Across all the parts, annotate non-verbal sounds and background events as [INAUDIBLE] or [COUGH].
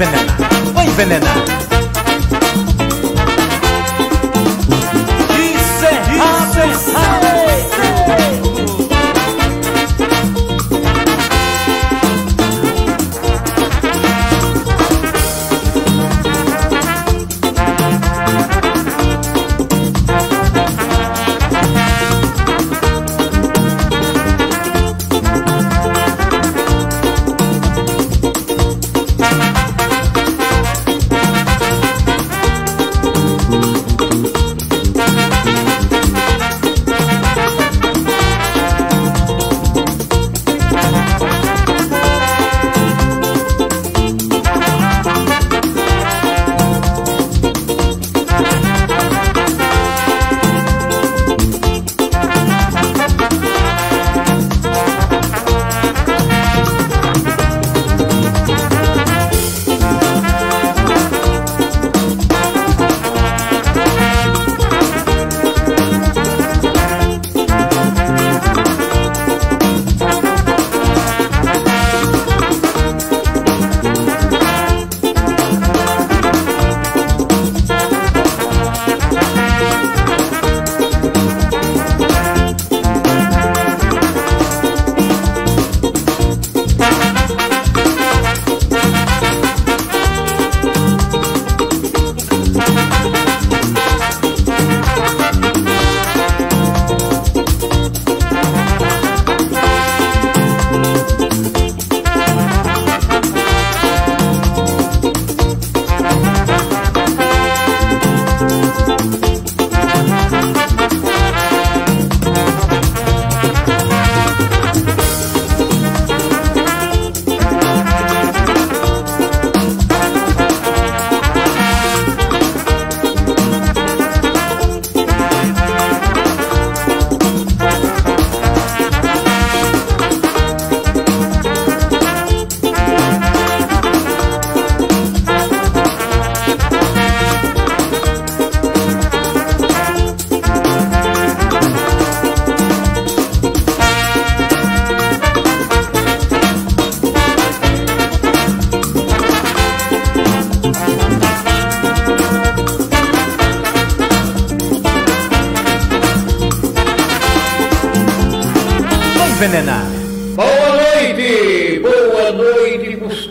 envenenar, vou envenenar.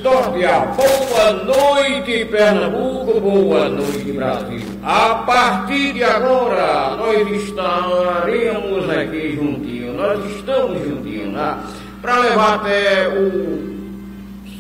Boa noite, Pernambuco, boa noite, Brasil. A partir de agora, nós estaremos aqui juntinhos, nós estamos juntinhos, né? Para levar até o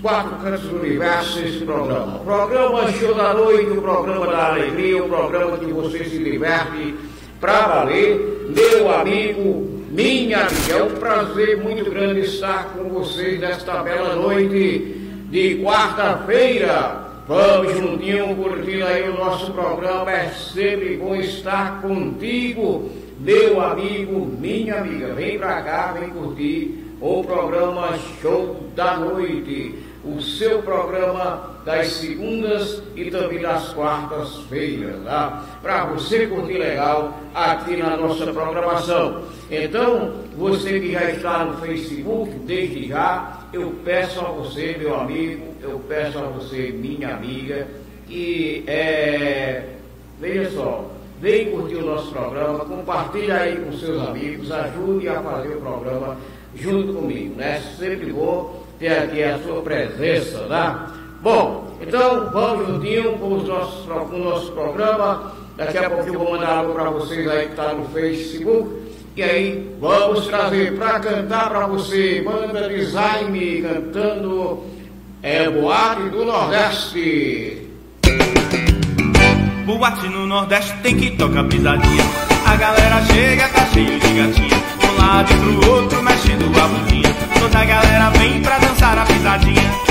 quatro cantos do universo esse programa. O programa Show da Noite, o programa da alegria, o programa que você se diverte para valer, meu amigo minha amiga, é um prazer muito grande estar com vocês nesta bela noite de quarta-feira. Vamos juntinho curtindo aí o nosso programa. É sempre bom estar contigo, meu amigo, minha amiga. Vem pra cá, vem curtir o programa Show da Noite o seu programa das segundas e também das quartas-feiras, tá? Para você curtir legal aqui na nossa programação. Então, você que já está no Facebook, desde já, eu peço a você, meu amigo, eu peço a você, minha amiga, que é, veja só, vem curtir o nosso programa, compartilhe aí com seus amigos, ajude a fazer o programa junto comigo, né? Sempre vou ter aqui a sua presença, né? Bom, então vamos juntinho com, os nossos, com o nosso programa. Daqui a pouco eu vou mandar algo para vocês aí que está no Facebook. E aí vamos trazer para cantar para você, banda design cantando é Boate do Nordeste. Boate no Nordeste tem que tocar pisadinha. A galera chega, tá cheio de gatinha. Um lado pro outro, mexendo a bundinha. Toda a galera vem pra dançar a pisadinha.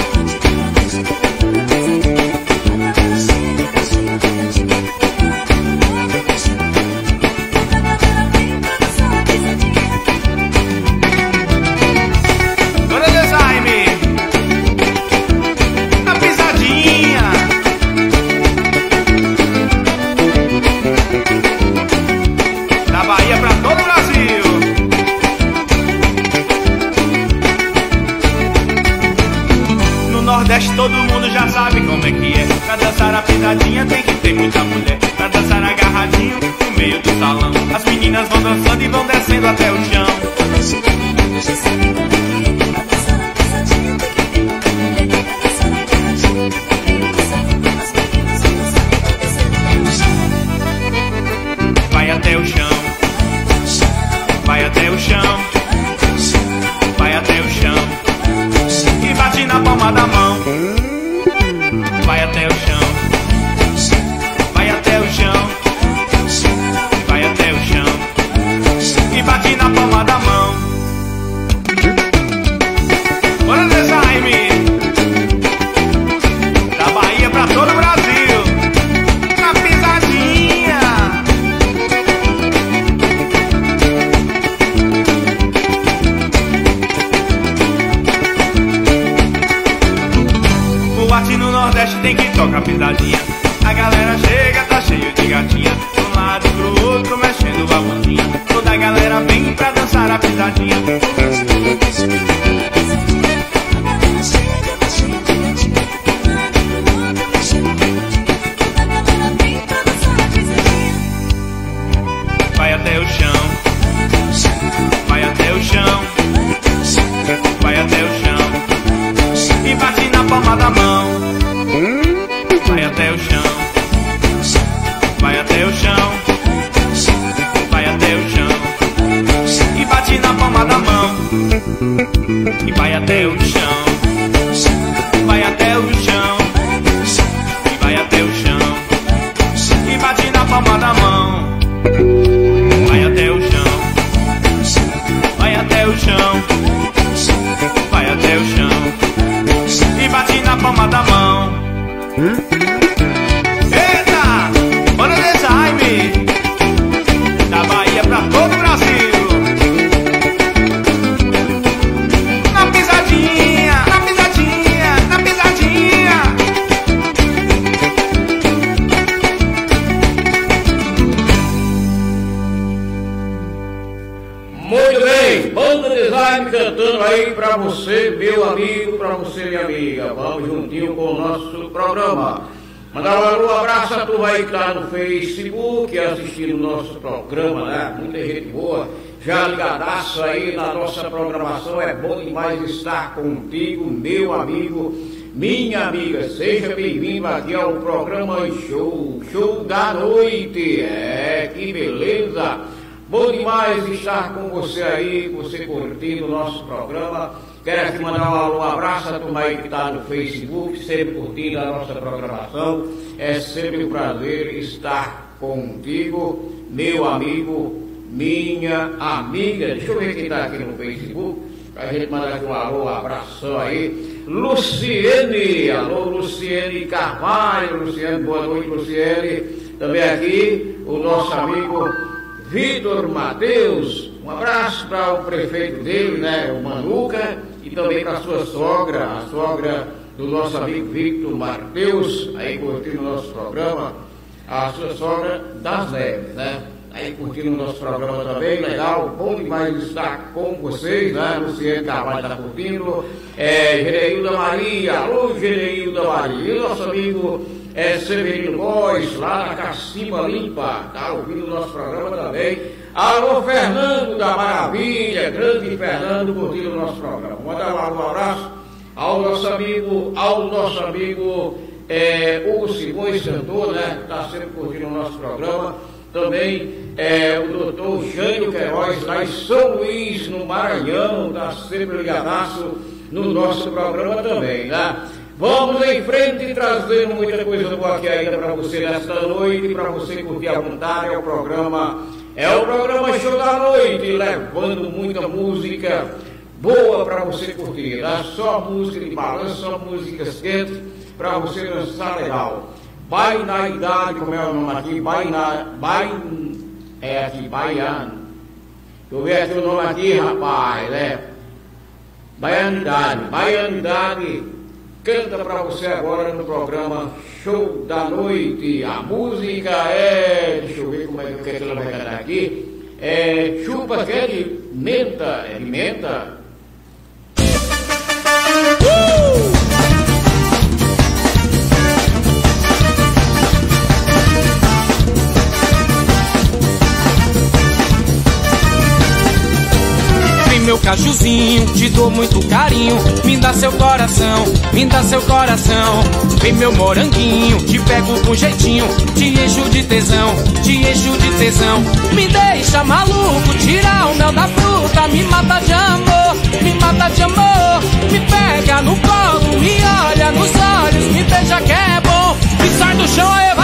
tem muita mulher pra dançar agarradinho no meio do salão. As meninas vão dançando e vão descendo até o chão. Amiga. Seja bem-vindo aqui ao programa Show, Show da Noite. É, que beleza! Bom demais estar com você aí, você curtindo o nosso programa. Quero aqui mandar um alô, um abraço a turma aí que está no Facebook, sempre curtindo a nossa programação. É sempre um prazer estar contigo, meu amigo, minha amiga. Deixa eu ver quem está aqui no Facebook, para a gente mandar aqui um alô, um abração aí. Luciene, alô Luciene Carvalho, Luciene, boa noite Luciene. Também aqui o nosso amigo Vitor Mateus, um abraço para o prefeito dele, né, o Manuca, e também para a sua sogra, a sogra do nosso amigo Victor Mateus, aí curtindo o nosso programa, a sua sogra das Neves, né? Aí curtindo o nosso programa também, legal, bom demais estar com vocês, né? Luciano Carvalho está curtindo, é, Gereilda Maria, alô Gereilda Maria, e nosso amigo é, Severino Góes, lá na Cacimba Limpa, tá ouvindo o nosso programa também. Alô, Fernando da Maravilha, grande Fernando, curtindo o nosso programa. Mandar um abraço ao nosso amigo, ao nosso amigo é, Hugo Simões Santor, né? Está sempre curtindo o nosso programa. Também é, o doutor Jânio Queiroz, lá em São Luís, no Maranhão, está sempre ligadaço no nosso programa também, né? Vamos em frente trazendo muita coisa boa aqui ainda para você nesta noite, para você curtir à vontade. É o programa, é o programa Show da Noite, levando muita música boa para você curtir. É só música de balanço, só músicas quentes para você dançar legal. Vai na idade, como é o nome aqui, vai na. Vai, é aqui, baiano. Deixa eu aqui o nome aqui, rapaz, né? Baianidade, baianidade canta para você agora no programa Show da Noite. A música é, deixa eu ver como é que ela vai cantar aqui. É chupa que é de menta, é menta. Cajuzinho, te dou muito carinho. Me dá seu coração, me dá seu coração. Vem meu moranguinho, te pego com jeitinho. Te encho de tesão, te encho de tesão. Me deixa maluco, tira o mel da fruta. Me mata de amor, me mata de amor. Me pega no colo, me olha nos olhos. Me beija que é bom, me sai do chão, Eva.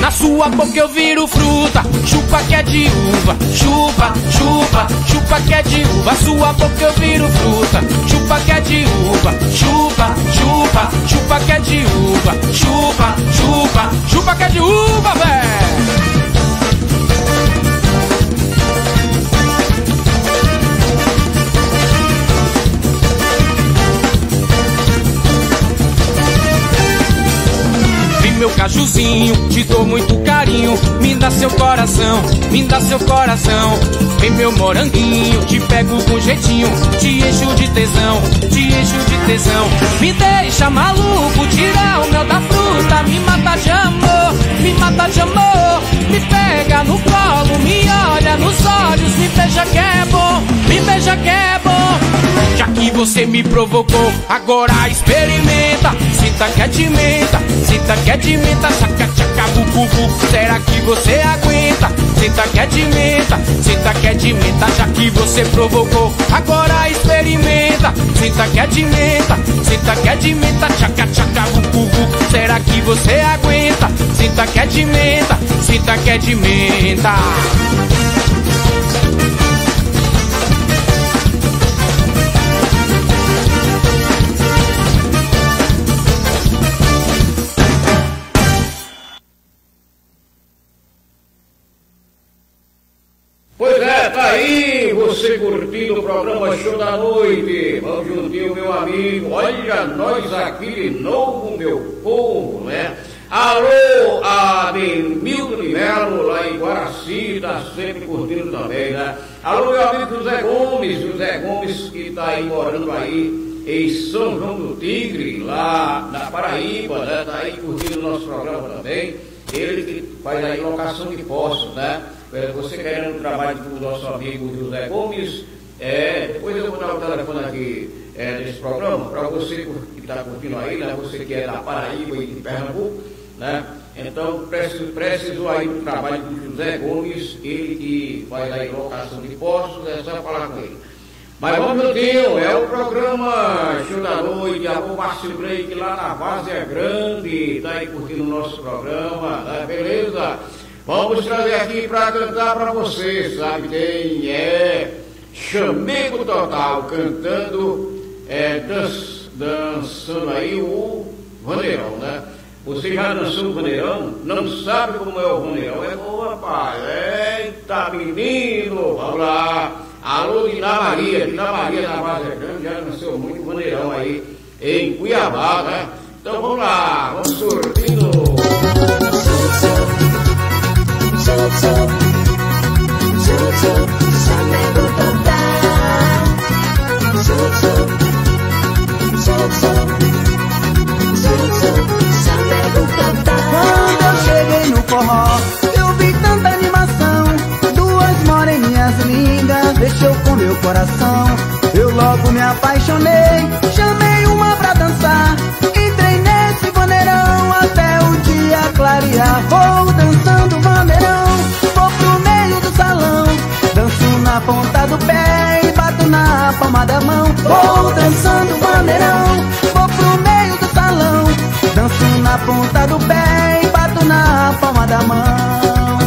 Na sua boca eu viro fruta, chupa que é de uva, chupa, chupa, chupa que é de uva. Sua boca eu viro fruta, chupa que é de uva, chupa, chupa, chupa que é de uva, chupa, chupa, chupa que é de uva, véi. Cajuzinho, te dou muito carinho. Me dá seu coração, me dá seu coração. Vem meu moranguinho, te pego com jeitinho. Te encho de tesão, te encho de tesão. Me deixa maluco, tira o mel da fruta. Me mata de amor, me mata de amor. Me pega no colo, me olha nos olhos. Me beija que é bom, me beija que é bom. Já que você me provocou, agora experimenta. Sinta que é de menta, sinta que é de menta. Chaca, chaca, bu, bu, bu. Será que você aguenta? Sinta que é de menta, sinta que é de menta. Já que você provocou, agora experimenta. Sinta que é de menta, sinta que é de menta. Chaca, chaca, bu, bu, bu. Será que você aguenta? Sinta que é de menta, sinta que é de menta. Pois é, tá aí você curtindo o programa Show da Noite. Vamos juntinho, meu amigo. Olha nós aqui novo, meu povo, né? Alô, Ademildo de Melo, lá em Guaraci, tá sempre curtindo também, né? Alô, meu amigo José Gomes, José Gomes que tá aí morando aí em São João do Tigre, lá na Paraíba, né? Tá aí curtindo o nosso programa também. Ele que faz aí locação de postos, né? É, você querendo o trabalho do nosso amigo José Gomes, é, depois eu vou dar o telefone aqui é, desse programa, para você que está curtindo aí, né, você que é da Paraíba e de Pernambuco, né, então preciso, preciso aí do trabalho do José Gomes, ele que faz aí locação de postos, é só falar com ele. Mas vamos, meu Deus, é o programa Show da Noite, alô Márcio Break lá na Várzea Grande, está aí curtindo o nosso programa, tá, beleza? Vamos trazer aqui para cantar para você, sabe quem é? Chamego Total, cantando, é, dançando aí o Vaneirão, né? Você já dançou o Vaneirão? Não sabe como é o Vaneirão? É bom, rapaz. Eita, menino! Vamos lá. Alô, Dina Maria, Dina Maria da Base Grande, já dançou muito Vaneirão aí em Cuiabá, né? Então vamos lá, vamos surtindo. Quando eu cheguei no forró, eu vi tanta animação. Duas moreninhas lindas, deixou com meu coração. Eu logo me apaixonei, chamei uma pra dançar. Entrei nesse bandeirão até o dia clarear. Ponta do pé e bato na palma da mão.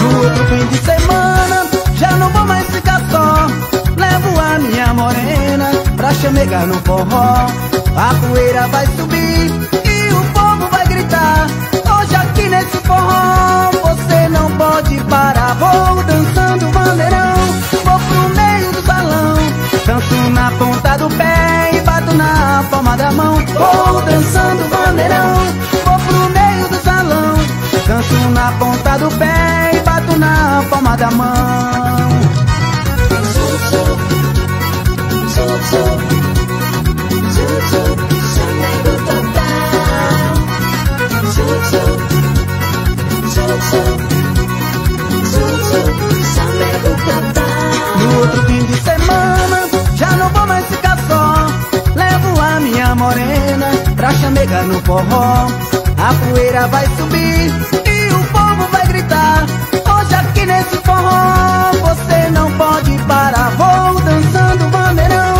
No outro fim de semana, já não vou mais ficar só. Levo a minha morena pra chamegar no forró. A poeira vai subir Hoje aqui nesse forró, você não pode parar. Vou dançando bandeirão, vou pro meio do salão. Danço na ponta do pé e bato na palma da mão. Vou dançando bandeirão, vou pro meio do salão. Danço na ponta do pé e bato na palma da mão. No outro fim de semana, já não vou mais ficar só. Levo a minha morena pra chamega no forró. A poeira vai subir e o povo vai gritar. Hoje aqui nesse forró, você não pode parar. Vou dançando bandeirão.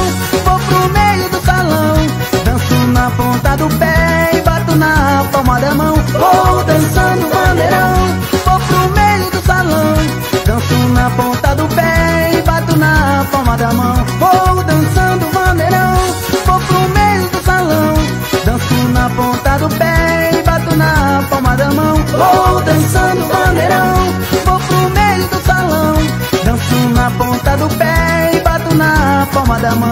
Da mão.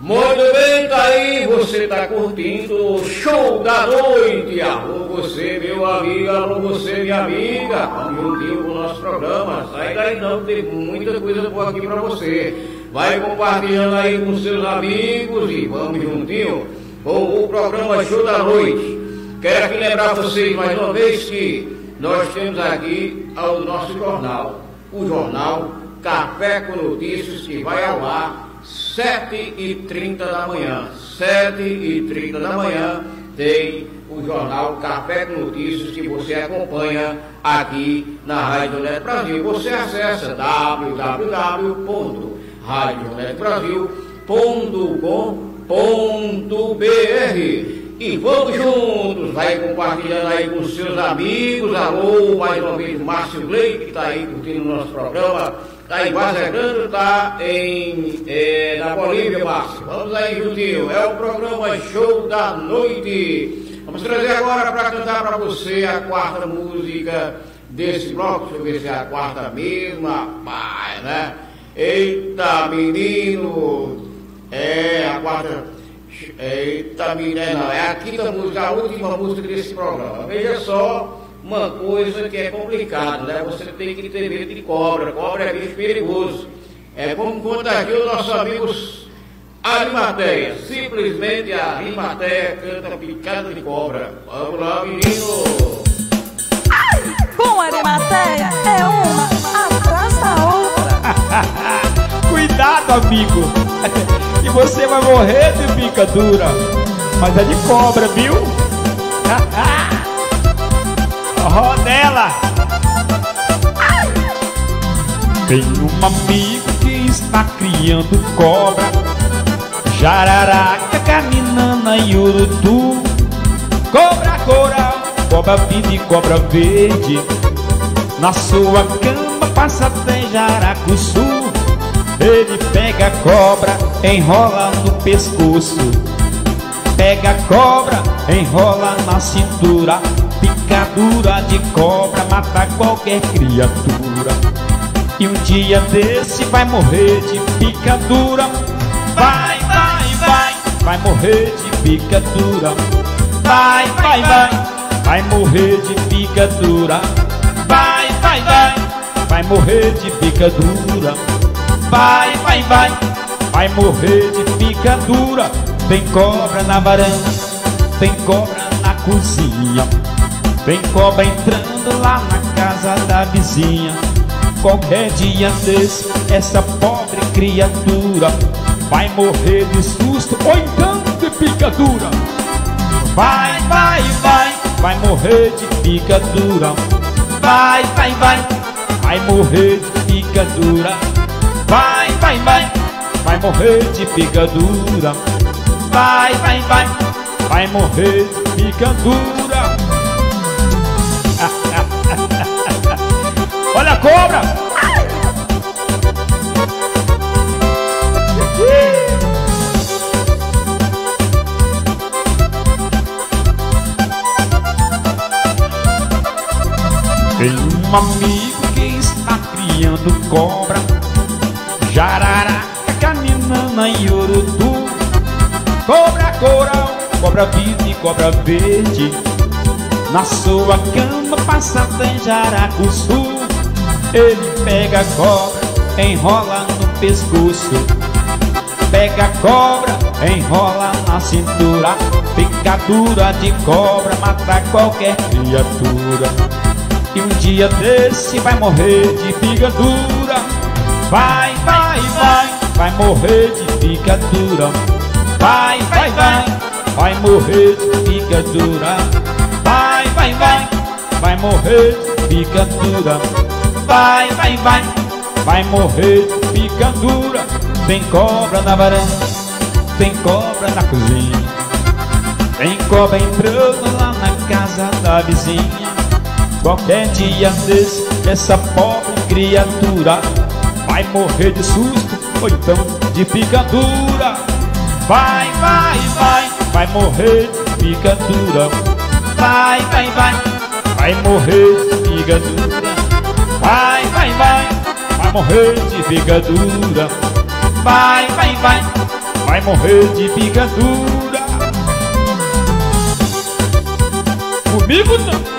Muito bem, tá aí, você tá curtindo o show da noite. Alô você, meu amigo, alô você, minha amiga. Com o nosso programa. Sai daí não, tem muita coisa boa aqui pra você. Vai compartilhando aí com seus amigos e vamos juntinho com o programa Show da Noite. Quero aqui lembrar vocês mais uma vez que nós temos aqui o nosso jornal, o jornal Café com Notícias, que vai ao ar 7h30 da manhã. 7h30 da manhã tem o jornal Café com Notícias que você acompanha aqui na Rádio Net Brasil. Você acessa www.radionetbrasil.com.br e vamos juntos, vai compartilhando aí com seus amigos. Alô, mais uma vez, Márcio Gleide, que está aí curtindo o nosso programa. Está em Vaza Grande, está em, é, na Bolívia, Márcio. Vamos aí juntinho, é o programa Show da Noite. Vamos trazer agora para cantar para você a quarta música desse bloco. Deixa eu ver se é a quarta mesma. Pai, né? Eita, menino! É a quarta. Eita, menina, não, é a quinta música, a última música desse programa. Veja só uma coisa que é complicada, né? Você tem que ter medo de cobra, cobra é bicho perigoso. É como conta aqui o nosso amigo Arimateia, simplesmente a Arimateia canta picada de cobra. Vamos lá, menino! Com Arimateia é uma atrás da outra. [LAUGHS] Cuidado, amigo. E você vai morrer de picadura. Mas é de cobra, viu? [LAUGHS] Rodela. Tem um amigo que está criando cobra. Jararaca, caminana e urutu. Cobra coral, cobra vida e cobra verde. Na sua cama passa até jaracuçu. Ele pega a cobra, enrola no pescoço. Pega a cobra, enrola na cintura. Picadura de cobra mata qualquer criatura. E um dia desse vai morrer de picadura. Vai, vai, morrer de picadura. Vai, vai, vai, vai morrer de picadura. Vai, vai, vai, vai morrer de picadura. Vai, vai, vai, vai morrer de picadura. Tem cobra na varanda, tem cobra na cozinha. Tem cobra entrando lá na casa da vizinha. Qualquer dia desse, essa pobre criatura vai morrer de susto ou então de picadura. Vai, vai, vai, vai morrer de picadura. Vai, vai, vai, vai morrer de picadura. Vai, vai, vai, vai morrer de picadura. Vai, vai, vai, vai morrer de picadura. [LAUGHS] Olha a cobra! Um amigo que está criando cobra. Jararaca, caninana e urutu Cobra coral, cobra vida e cobra verde. Na sua cama passa até jaracuçu Ele pega a cobra, enrola no pescoço. Pega a cobra, enrola na cintura. Picadura de cobra mata qualquer criatura E um dia desse vai morrer de picadura Vai, vai, vai, vai morrer de picadura Vai, vai, vai, vai morrer de picadura Vai, vai, vai, vai morrer de picadura Vai, vai, vai, vai morrer de picadura Tem cobra na varanda, tem cobra na cozinha Tem cobra entrando lá na casa da vizinha Qualquer dia desse, essa pobre criatura Vai morrer de susto ou então de picadura. Vai, vai, vai, vai morrer de picadura. Vai, vai, vai, vai morrer de picadura. Vai, vai, vai, vai morrer de picadura. Vai, vai, vai, vai morrer de picadura. Comigo não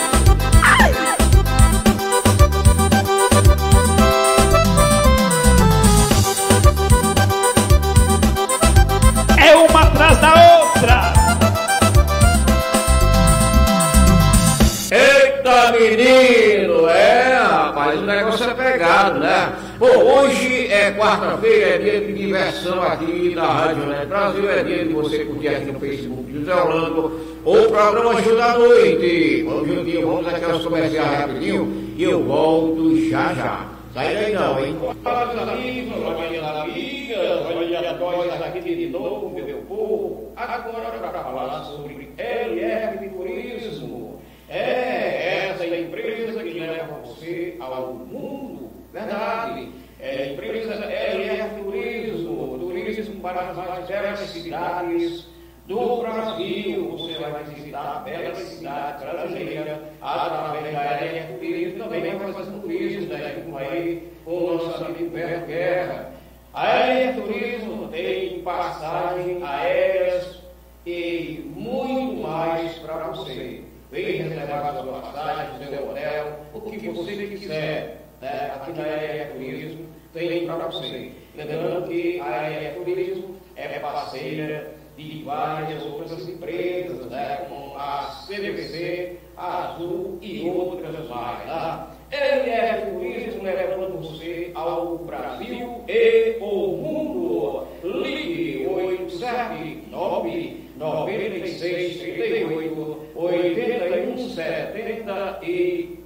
Bom, hoje é quarta-feira, é dia de diversão aqui da Rádio Net Brasil, é dia de você curtir aqui no Facebook de José Orlando o programa Ajuda à Noite. Vamos juntinho, vamos aqui aos comerciais rapidinho e eu volto já já. Sai daí não, hein? Olá, meus amigos, olá, amigas, olha nós aqui de novo, meu povo. Agora para falar sobre LF Turismo. É essa empresa que leva você ao mundo, verdade? É a empresa LF Turismo, turismo para as mais belas cidades do Brasil. Você vai visitar belas cidades brasileiras através da LF Turismo. Também vai fazer um turismo daí com com o nosso amigo Berto Guerra. A LF Turismo tem passagem aéreas e muito mais para você. Venha reservar a sua passagem, seu hotel, o que você quiser. Né? Aqui na LF Turismo tem para você. Lembrando que a LF Turismo é parceira de várias outras empresas, né? como a CVC, a Azul e outras mais. Tá? LF Turismo levando você ao Brasil e o mundo. Ligue 879 96 38 81 78.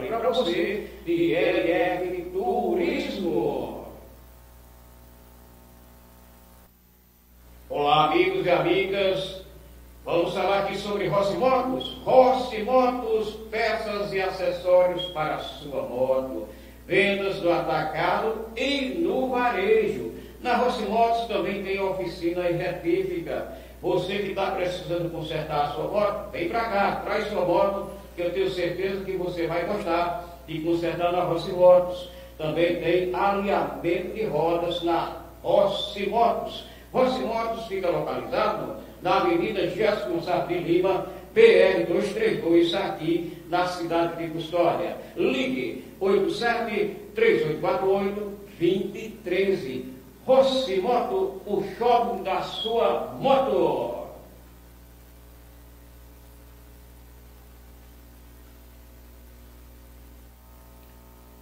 Falei para você de LF Turismo. Olá, amigos e amigas. Vamos falar aqui sobre Rossi Motos. Rossi Motos, peças e acessórios para a sua moto. Vendas no atacado e no varejo. Na Rossi Motos também tem oficina e retífica. Você que está precisando consertar a sua moto, vem para cá, traz sua moto, que eu tenho certeza que você vai gostar de consertar na Rossi Motos. Também tem alinhamento de rodas na Rossi Motos. Rossi Motos fica localizado na Avenida Gerson de Lima, PR 232, aqui na cidade de Custódia. Ligue 87 3848 2013. Rossi Moto, o shopping da sua moto.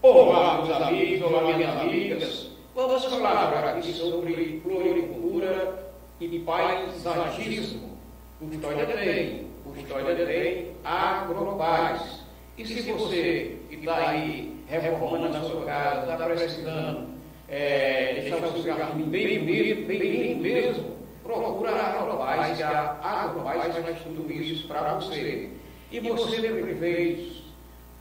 Olá, meus amigos, olá, minhas amigas. Vamos falar aqui sobre floricultura e paisagismo. Custódia tem, Custódia tem agropaz. E se você que está aí reformando a sua casa, está precisando é, deixar o seu jardim bem bonito, bem limpo mesmo, procura a Agropaz, que a Agropaz faz tudo isso para você. E você, prefeito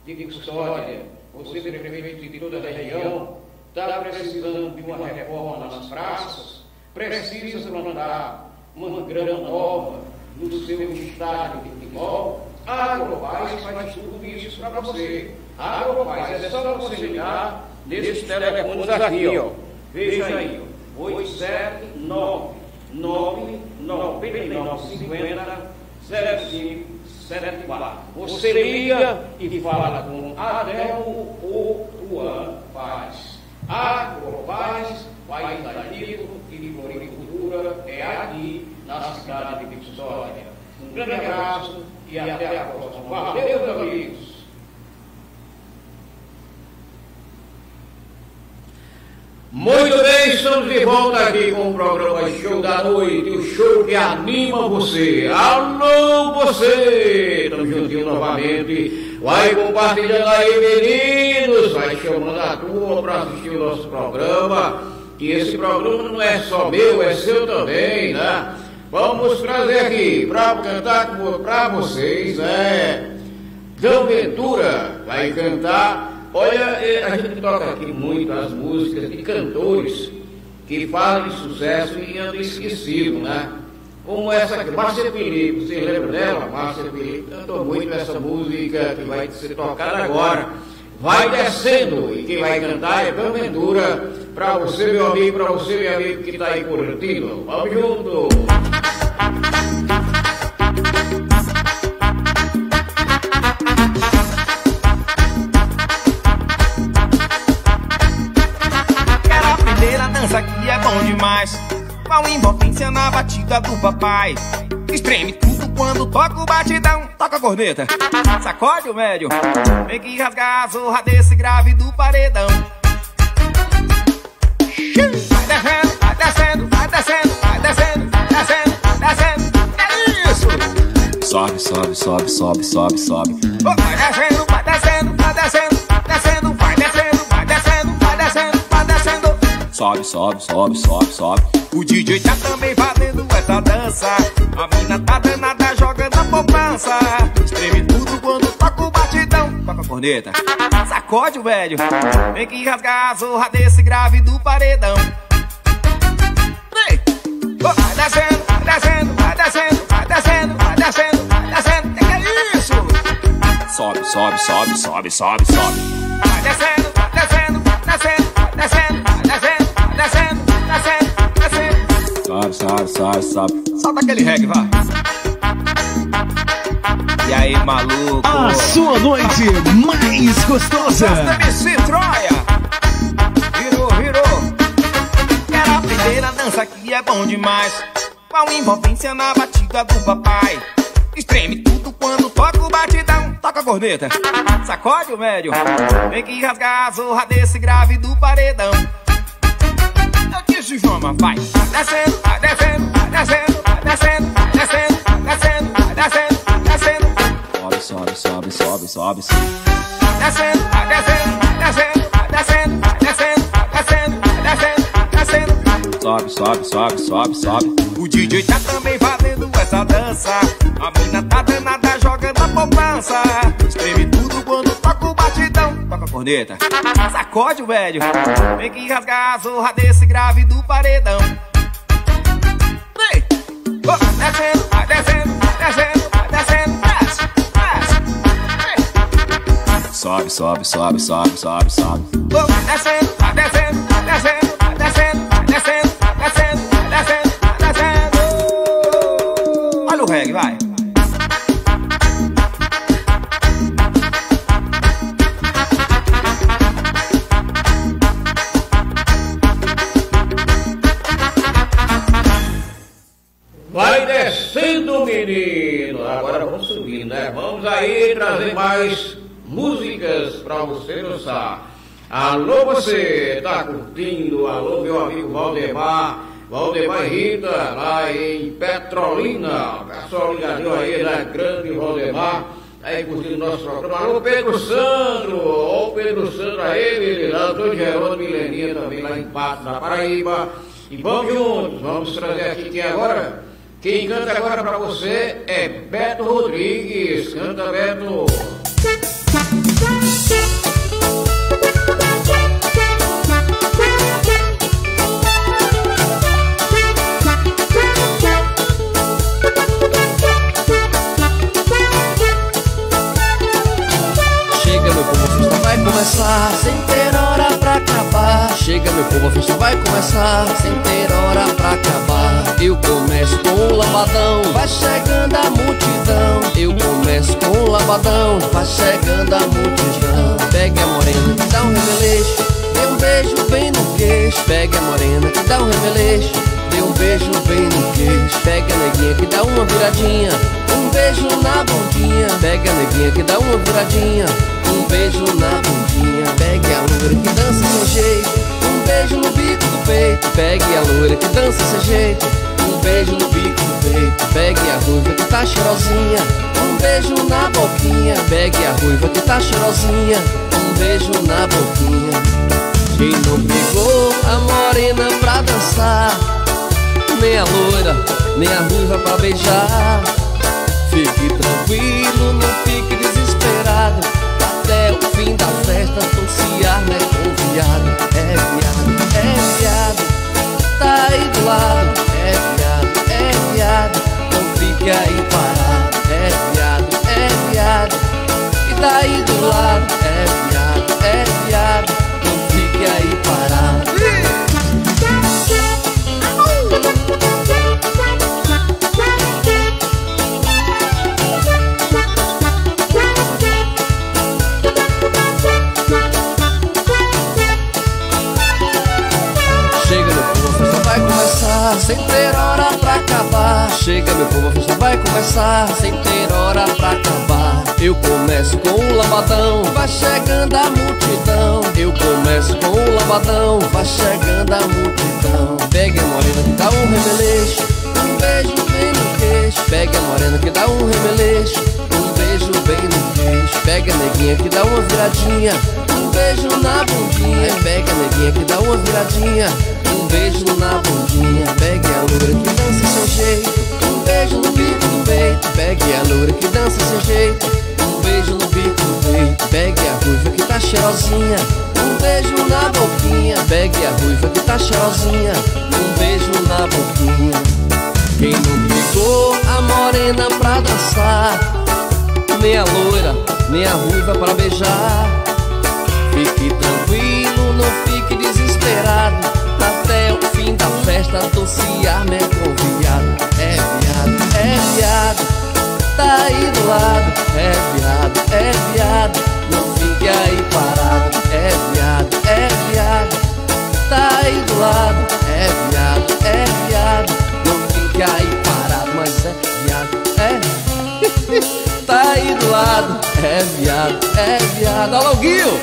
de Custódia, você, prefeito de toda a região, está precisando de uma reforma nas praças, precisa plantar uma grama nova no seu estádio de futebol, a Agropaz faz tudo isso para você. A Agropaz é só você ligar nesses telefones aqui, ó. Veja aí, ó. 879 99950 0574. Você liga e fala com Adelmo ou Tuan Paz. Agropaz, paisagismo Muito bem, estamos de volta aqui com o programa Show da Noite, o show que anima você. Alô, você! Estamos juntinhos novamente. Vai compartilhando aí, meninos. Vai chamando a turma para assistir o nosso programa. Que esse programa não é só meu, é seu também, né? Vamos trazer aqui para cantar para vocês, né? Ventura vai cantar Olha, é, a gente toca aqui muito as músicas de cantores que fazem sucesso e andam esquecidos, né? Como essa aqui, Márcia Felipe, você lembra dela? Márcia Felipe cantou muito essa música que vai ser tocada agora. Vai descendo e quem vai cantar é Ventura para você, meu amigo, para você, meu amigo que está aí curtindo. Vamos junto! Qual envolvência na batida do papai. Estreme tudo quando toca o batidão. Toca a corneta, sacode o médio. Vem que rasgar a zorra desse grave do paredão. Vai descendo, vai descendo, vai descendo, vai descendo, vai descendo, vai descendo. É isso! Sobe, sobe, sobe, sobe, sobe, sobe. Vai descendo, Sobe, sobe, sobe, sobe, sobe. O DJ tá também fazendo essa dança. A mina tá danada jogando a poupança. Espreme tudo quando toca o batidão. Toca a corneta, sacode o velho. Vem que rasgar a zorra desse grave do paredão. Vem! Vai descendo, vai descendo, vai descendo, vai descendo, vai descendo, vai descendo. Que que é isso? Sobe, sobe, sobe, sobe, sobe, sobe. Vai descendo, vai descendo, vai descendo, vai descendo, vai descendo, descendo, descendo, descendo. Sobe, sobe, sobe, sobe. Solta aquele reggae, vai. E aí, maluco? A sua noite mais gostosa. MC Troia. Virou, virou. Quero aprender a dança que é bom demais. Qual envolvência na batida do papai. Estreme tudo quando toca o batidão. Toca a corneta, sacode o médio. Vem que rasgar a zorra desse grave do paredão. Joma, vai. Descendo, descendo, descendo, descendo, descendo, descendo, descendo, descendo. Sobe, sobe, sobe, sobe, sobe, sobe. Descendo, descendo, descendo, descendo, descendo, descendo, descendo, descendo. Sobe, sobe, sobe, sobe, sobe. O DJ tá também fazendo essa dança. Corneta, sacode o velho. Vem que rasgar a zorra desse grave do paredão. Vem! Vai descendo, vai descendo, vai descendo, vai descendo! Sobe, sobe, sobe, sobe, sobe, sobe. Vai descendo, vai descendo, vai descendo, vai descendo, vai descendo, vai descendo, vai descendo, vai descendo. Olha o reggae. Vai menino. Agora vamos subir, né? Vamos aí trazer mais músicas para você dançar. Alô, você tá curtindo? Alô, meu amigo Valdemar. Valdemar Rita, lá em Petrolina. Pessoal ligadinho aí, né? Grande Valdemar. Aí curtindo nosso programa. Alô, Pedro Sandro. Ô, Pedro Sandro aí, menino. Antônio Jerônimo e Leninha também lá em Patos, na Paraíba. E vamos juntos. Vamos trazer aqui quem agora? Quem canta agora pra você é Beto Rodrigues. Canta, Beto. Chega meu povo, a festa vai começar Sem ter hora pra acabar. Eu começo com o lambadão Vai chegando a multidão. Eu começo com o lambadão Vai chegando a multidão. Pega a morena dá um remeleixo Dê um beijo bem no queixo. Pega a morena dá um remeleixo Dê um beijo bem no queixo. Pega a neguinha que dá uma viradinha Um beijo na bundinha. Pega a neguinha que dá uma viradinha Um beijo na bundinha. Pega a loura que dança sem jeito beijo no bico loira que dança sem jeito. Um beijo no bico do peito. Pegue a ruiva que tá cheirosinha. Um beijo na boquinha. Pegue a ruiva que tá cheirosinha. Um beijo na boquinha. Quem não pegou a morena pra dançar? Nem a loira, nem a ruiva pra beijar vai começar Sem ter hora pra acabar. Eu começo com o lambadão Vai chegando a multidão. Eu começo com o lambadão Vai chegando a multidão. Pegue a morena que dá um remeleixo Um beijo bem no queixo. Pegue a morena que dá um remeleixo Um beijo bem no queixo. Pega a neguinha que dá uma viradinha Um beijo na bundinha. Pega a neguinha que dá uma viradinha Um beijo na bundinha. Pegue a loura que dança sem jeito beijo no bico do peito. Pegue a loura que dança sem jeito. Um beijo no bico do peito. Pegue a ruiva que tá cheirosinha. Um beijo na boquinha. Pegue a ruiva que tá cheirosinha. Um beijo na boquinha. Quem não pegou a morena pra dançar? Nem a loira, nem a ruiva pra beijar. Fique tranquilo, não fique desesperado. Até o fim da festa, doce arma é com viado. É é tá aí do lado. É viado, é viado, não fique aí parado. É viado, é viado, tá aí do lado. É viado, é viado, não fique aí parado. Mas é viado, é. tá aí do lado. É viado, é viado. Alô, Guil!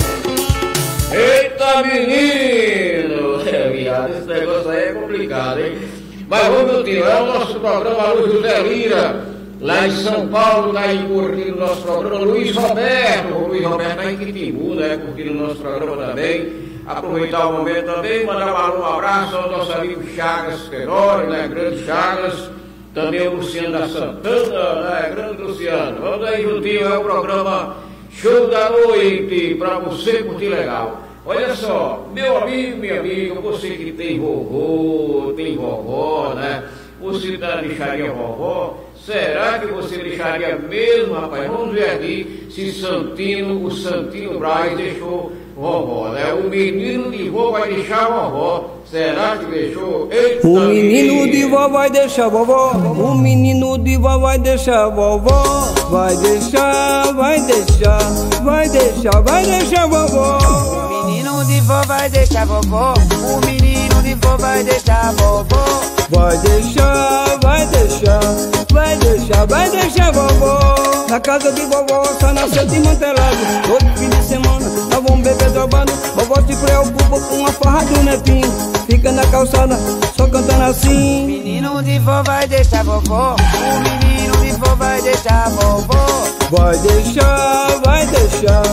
Eita menino! É, viado, esse negócio aí é complicado, hein? Mas vamos continuar o nosso programa Luiz José Lira, lá em São Paulo, tá aí curtindo o nosso programa. Luiz Roberto, o Luiz Roberto tá em Quitimbu, né? Curtindo o nosso programa também. Aproveitar o momento também, mandar um abraço ao nosso amigo Chagas Tenório, né? Grande Chagas. Também o Luciano da Santana, né? Grande Luciano. Vamos aí juntinho, é o programa Show da Noite, para você curtir legal. Olha só, meu amigo, minha amiga, você que tem vovô, tem vovó, né? Você tá deixaria vovó? Será que você deixaria mesmo, rapaz? Vamos ver aqui se Santino, o Santino Braz deixou vovó, né? O menino de vó vai deixar vovó. Será que deixou? Eita, O menino de vó vai deixar vovó. O menino de vó vai deixar vovó. Vai deixar, vai deixar, vai deixar, vai deixar vovó. Menino de vó vai deixar vovó. O menino de vó vai deixar vovó. Vai deixar, vai deixar, vai deixar, vai deixar vovó. Na casa de vovó só nasceu desmantelado. Todo fim de semana nós vamos beber drobado. Vovó se preocupa com a farra do netinho. Fica na calçada só cantando assim. Menino de vó vai deixar vovó. O menino de vó vai deixar vovó. Vai deixar, vai deixar,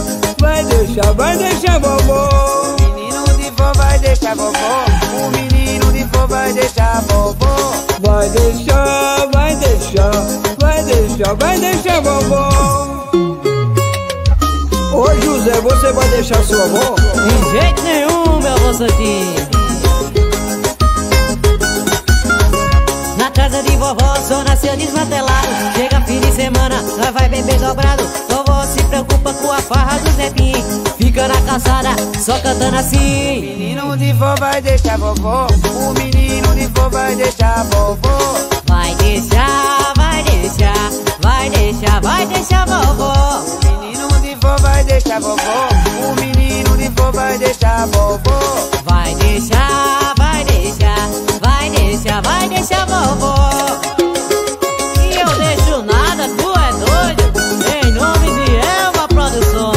vai deixar, vai deixar vovó. Menino de vó vai deixar vovó. O menino de vó vai deixar vovó. Vai deixar, vai deixar, vai deixar, vai deixar vovó. Ô José, você vai deixar sua avó? De jeito nenhum, meu avô Santinho. Casa de vovó só nasceu desmantelado Chega fim de semana, nós vai beber dobrado Vovó se preocupa com a farra dos netinhos Fica na calçada, só cantando assim Menino de vó vai deixar vovó. O menino de vó vai deixar vovó. Vai deixar, vai deixar, vai deixar, vai deixar vovó Menino de vó vai deixar vovó. O menino de vó vai deixar vovó. Vai deixar, vai deixar, Deixa vai deixa vovó E eu deixo nada, tu é doido Em nome de Elva Produção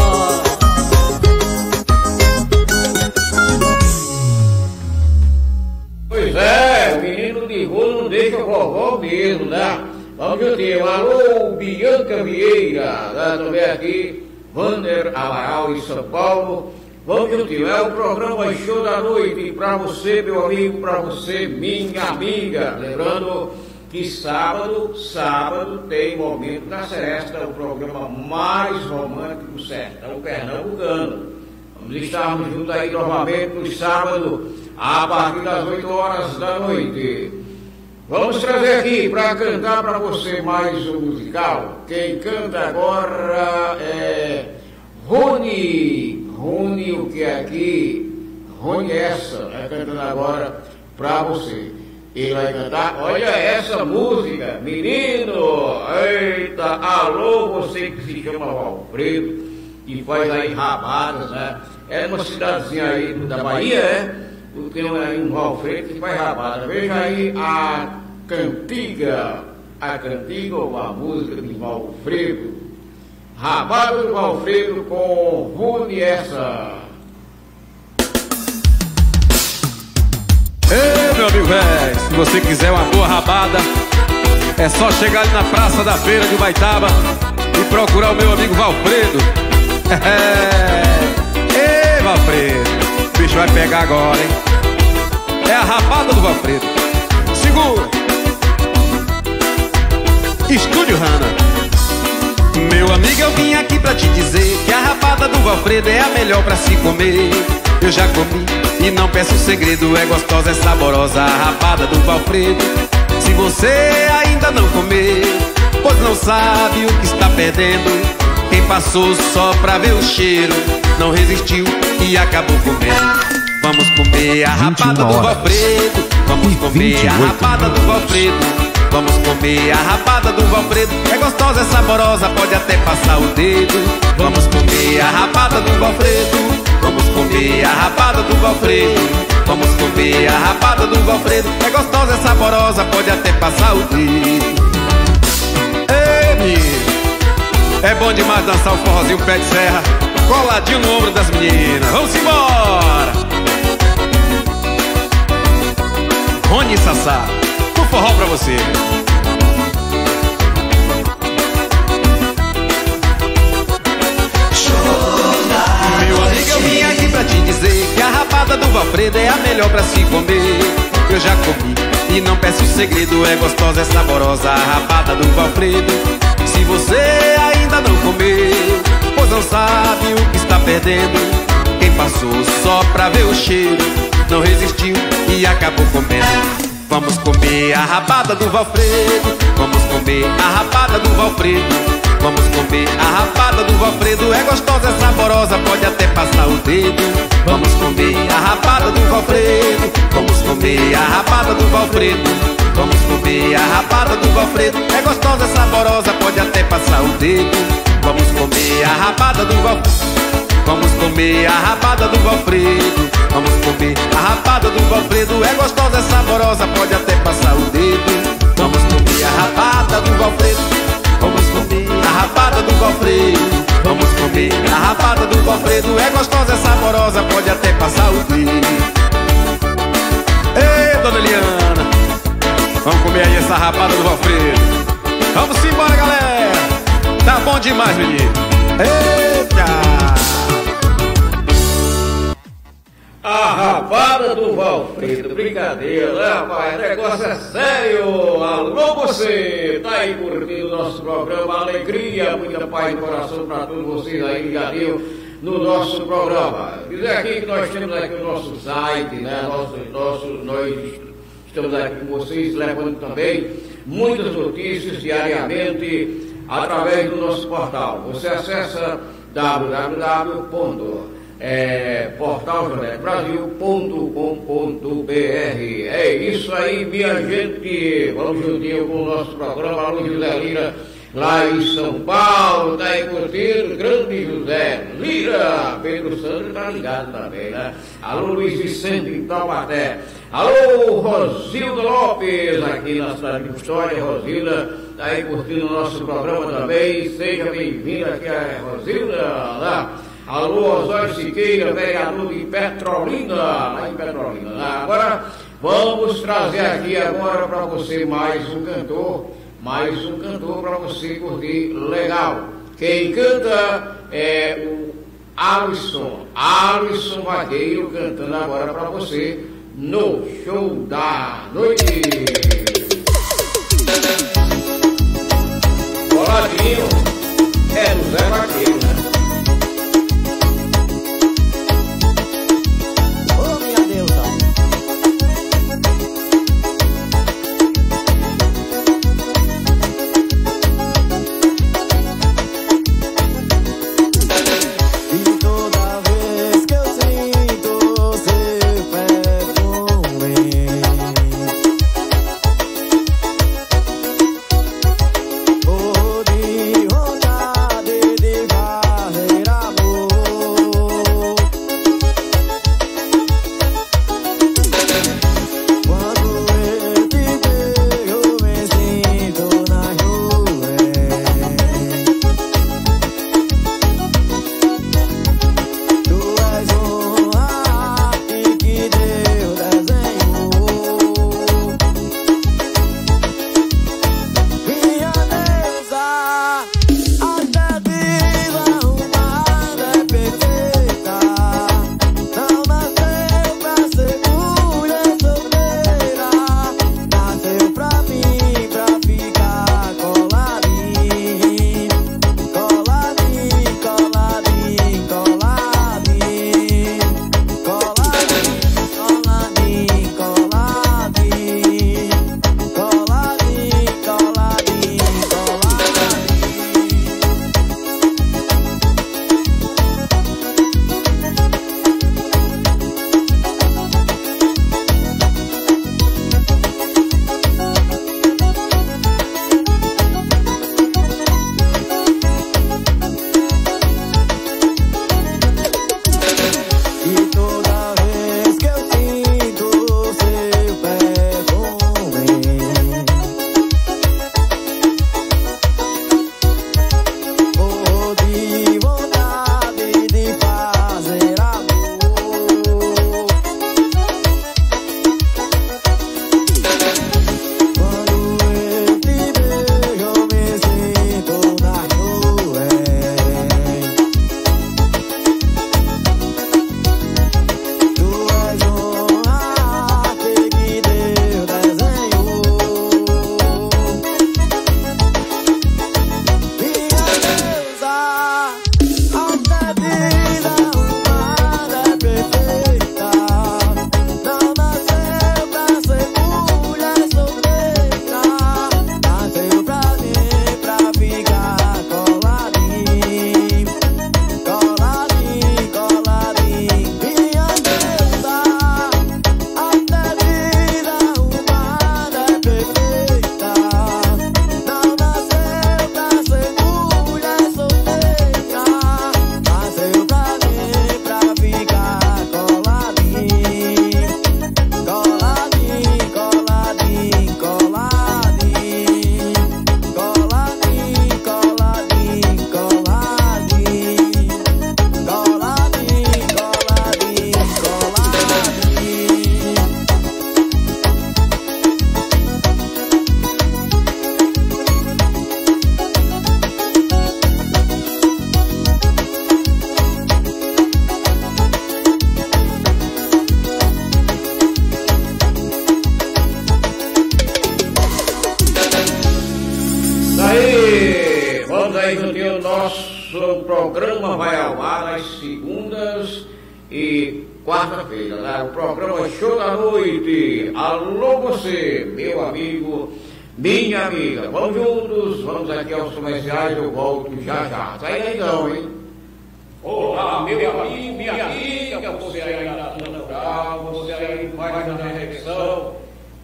Pois é, o menino de rolo não deixa vovó mesmo, né? Vamos ver o tema. Alô, Bianca Vieira, também aqui Vander Amaral em São Paulo Vamos juntinho. É o programa Show da Noite. Para você, meu amigo, para você, minha amiga. Lembrando que sábado, sábado tem Momento da Seresta, o programa mais romântico do sertão pernambucano. Vamos estarmos juntos aí novamente no sábado, a partir das 8 horas da noite. Vamos trazer aqui para cantar para você mais um musical. Quem canta agora é Rony. Rony, o que é aqui? Rony essa, é cantando agora para você. Ele vai cantar, olha essa música, menino! Eita, alô, você que se chama Alfredo, que faz aí rabadas, né? É uma cidadezinha aí da Bahia, é? Tem aí um Alfredo que faz rabada. Veja aí a cantiga, a cantiga ou a música de Valfredo. Rabada do Valfredo com Rune essa. Ei, meu amigo velho, se você quiser uma boa rabada, é só chegar ali na Praça da Feira de Baitaba e procurar o meu amigo Valfredo. Ei, Valfredo, o bicho vai pegar agora, hein? É a rabada do Valfredo. Segura! Estúdio Hanna. Meu amigo, eu vim aqui pra te dizer que a rabada do Valfredo é a melhor pra se comer. Eu já comi e não peço segredo, é gostosa, é saborosa a rabada do Valfredo. Se você ainda não comeu, pois não sabe o que está perdendo. Quem passou só pra ver o cheiro, não resistiu e acabou comendo. Vamos comer a rabada do Valfredo, vamos comer a rabada do Valfredo. Vamos comer a rabada do Valfredo É gostosa, é saborosa, pode até passar o dedo. Vamos comer a rabada do Valfredo Vamos comer a rabada do Valfredo Vamos comer a rabada do Valfredo É gostosa, é saborosa, pode até passar o dedo. Ei, menino. É bom demais dançar o forrozinho pé de serra Coladinho no ombro das meninas. Vamos embora. Rony Sassá forró pra você. Meu amigo, eu vim aqui pra te dizer que a rabada do Valfredo é a melhor pra se comer. Eu já comi e não peço segredo, é gostosa, é saborosa a rabada do Valfredo. Se você ainda não comeu, pois não sabe o que está perdendo. Quem passou só pra ver o cheiro, não resistiu e acabou comendo. Vamos comer a rabada do Valfredo. Vamos comer a rabada do Valfredo. Vamos comer a rabada do Valfredo. É gostosa, é saborosa, pode até passar o dedo. Vamos comer a rabada do Valfredo. Vamos comer a rabada do Valfredo. Vamos comer a rabada do Valfredo. É gostosa, é saborosa, pode até passar o dedo. Vamos comer a rabada do Valfredo Vamos comer a rabada do Valfredo Vamos comer a rabada do Valfredo É gostosa, é saborosa, pode até passar o dedo. Vamos comer a rabada do Valfredo Vamos comer a rabada do Valfredo Vamos comer a rabada do Valfredo É gostosa, é saborosa, pode até passar o dedo. Ei, dona Eliana. Vamos comer aí essa rabada do Valfredo Vamos embora, galera brincadeira, rapaz? O negócio é sério. Alô, você! Tá aí curtindo o nosso programa Alegria, muita paz no coração para todos vocês aí ligadinho no nosso programa. Dizer aqui que nós temos aqui o nosso site, né? Nosso, nosso, nós estamos aqui com vocês, levando também muitas notícias diariamente através do nosso portal. Você acessa www é, portaljonebrasil.com.br. É isso aí, minha gente. Vamos juntinho com o nosso programa Luiz José Lira, lá em São Paulo. Tá aí curtindo, grande José Lira. Pedro Santos tá ligado também, né? Alô, Luiz Vicente em Taubaté. Alô, Rosilda Lopes, aqui na cidade de História, Rosilda. Tá aí curtindo o nosso programa também. Seja bem-vinda aqui a Rosilda, lá. Alô, Osório Siqueira, vereador de Petrolina, lá em Petrolina. Agora, vamos trazer aqui agora para você mais um cantor mais um cantor para você curtir legal. Quem canta é o Alisson, Alisson Vagueiro cantando agora para você no show da noite.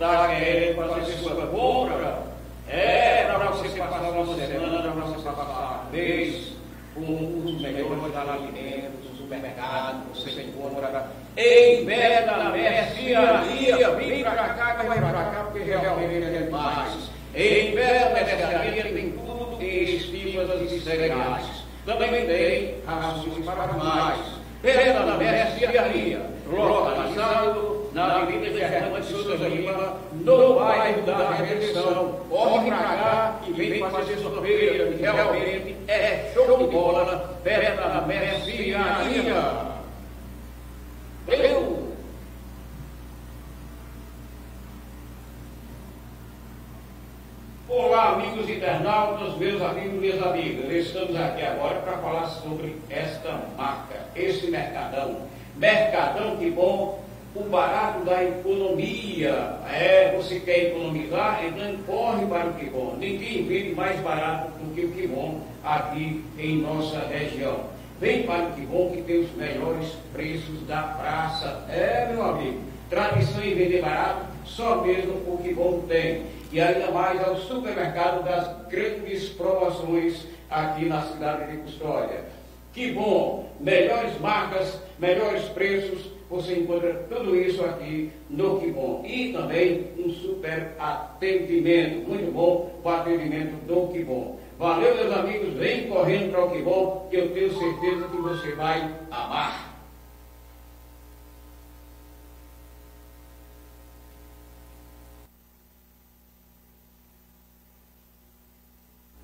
Tá querendo fazer sua compra? É, para você passar uma semana, para você passar um mês com os melhores alimentos, no supermercado, você encontra em Bela Mercearia. Vem pra cá, vai pra cá, porque realmente é demais. Em Bela Mercearia tem tudo em estivas e cereais. Também tem rações para perto da mercearia, localizado na Avenida Fernando de Souza Lima, no bairro da Redenção. Corre pra cá e vem fazer sua feira, que realmente é show de bola, perto da mercearia. Eu Olá, amigos internautas, meus amigos e minhas amigas. Estamos aqui agora para falar sobre esta marca, esse mercadão. Mercadão que bom, o barato da economia. É, você quer economizar? Então corre para o que bom. Ninguém vende mais barato do que o que bom aqui em nossa região. Vem para o que bom que tem os melhores preços da praça. É, meu amigo. Tradição em vender barato, só mesmo o que bom tem e ainda mais ao supermercado das grandes promoções aqui na cidade de Custódia. Que bom! Melhores marcas, melhores preços, você encontra tudo isso aqui no Que Bom. E também um super atendimento, muito bom o atendimento do Que Bom. Valeu, meus amigos, vem correndo para o Que Bom, que eu tenho certeza que você vai amar.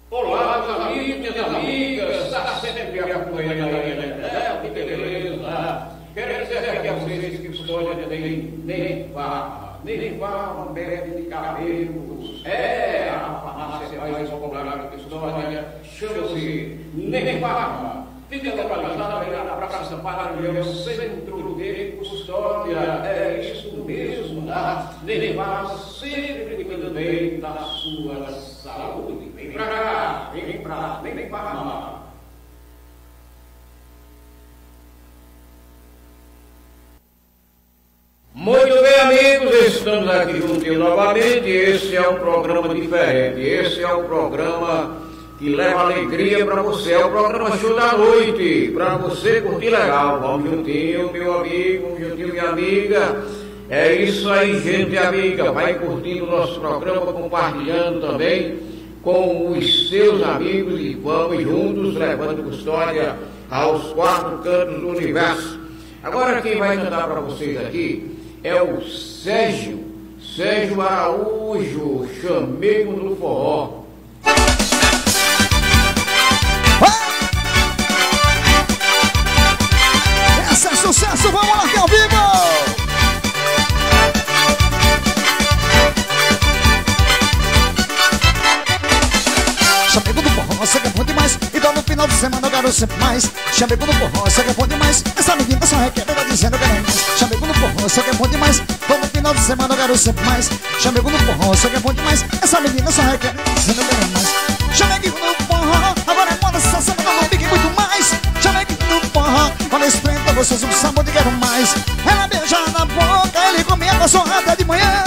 Olá, meus amigos, minhas amigas, está sempre me acompanhando aí, né? Que beleza! Quero dizer aqui a vocês que Custódia tem nem farma, nem farma, bebe de cabelos. É, a farmácia mais popular de Custódia chama-se Nem Farma. Fica localizada ali na Praça Paralelo, centro de Custódia. É isso mesmo, tá? Nem Farma sempre cuidando bem da sua saúde. Vem pra cá, vem pra lá. Muito bem, amigos, estamos aqui juntinhos novamente. Esse é um programa diferente. Esse é um programa que leva alegria para você. É o programa Show da Noite. Para você curtir legal. Vamos juntinho, meu amigo, juntinho, minha amiga. É isso aí, gente amiga. Vai curtindo o nosso programa, compartilhando também com os seus amigos e vamos juntos levando custódia aos quatro cantos do universo. Agora quem vai cantar para vocês aqui é o Sérgio, Sérgio Araújo, chamego do forró. Quero sempre mais. Chamego do forró, você que é bom demais. Essa menina só requer, tá dizendo que é mais Chamego do forró, você que é bom demais. Então no final de semana eu quero sempre mais. Chamego do forró, você que é bom demais. Essa menina só requer, tá dizendo que é mais Chamego do forró, agora é moda essa semana não pique muito mais. Chamego do forró, olha esprenta vocês um sabor de quero mais. Ela beija na boca, ele comia com a sua de manhã.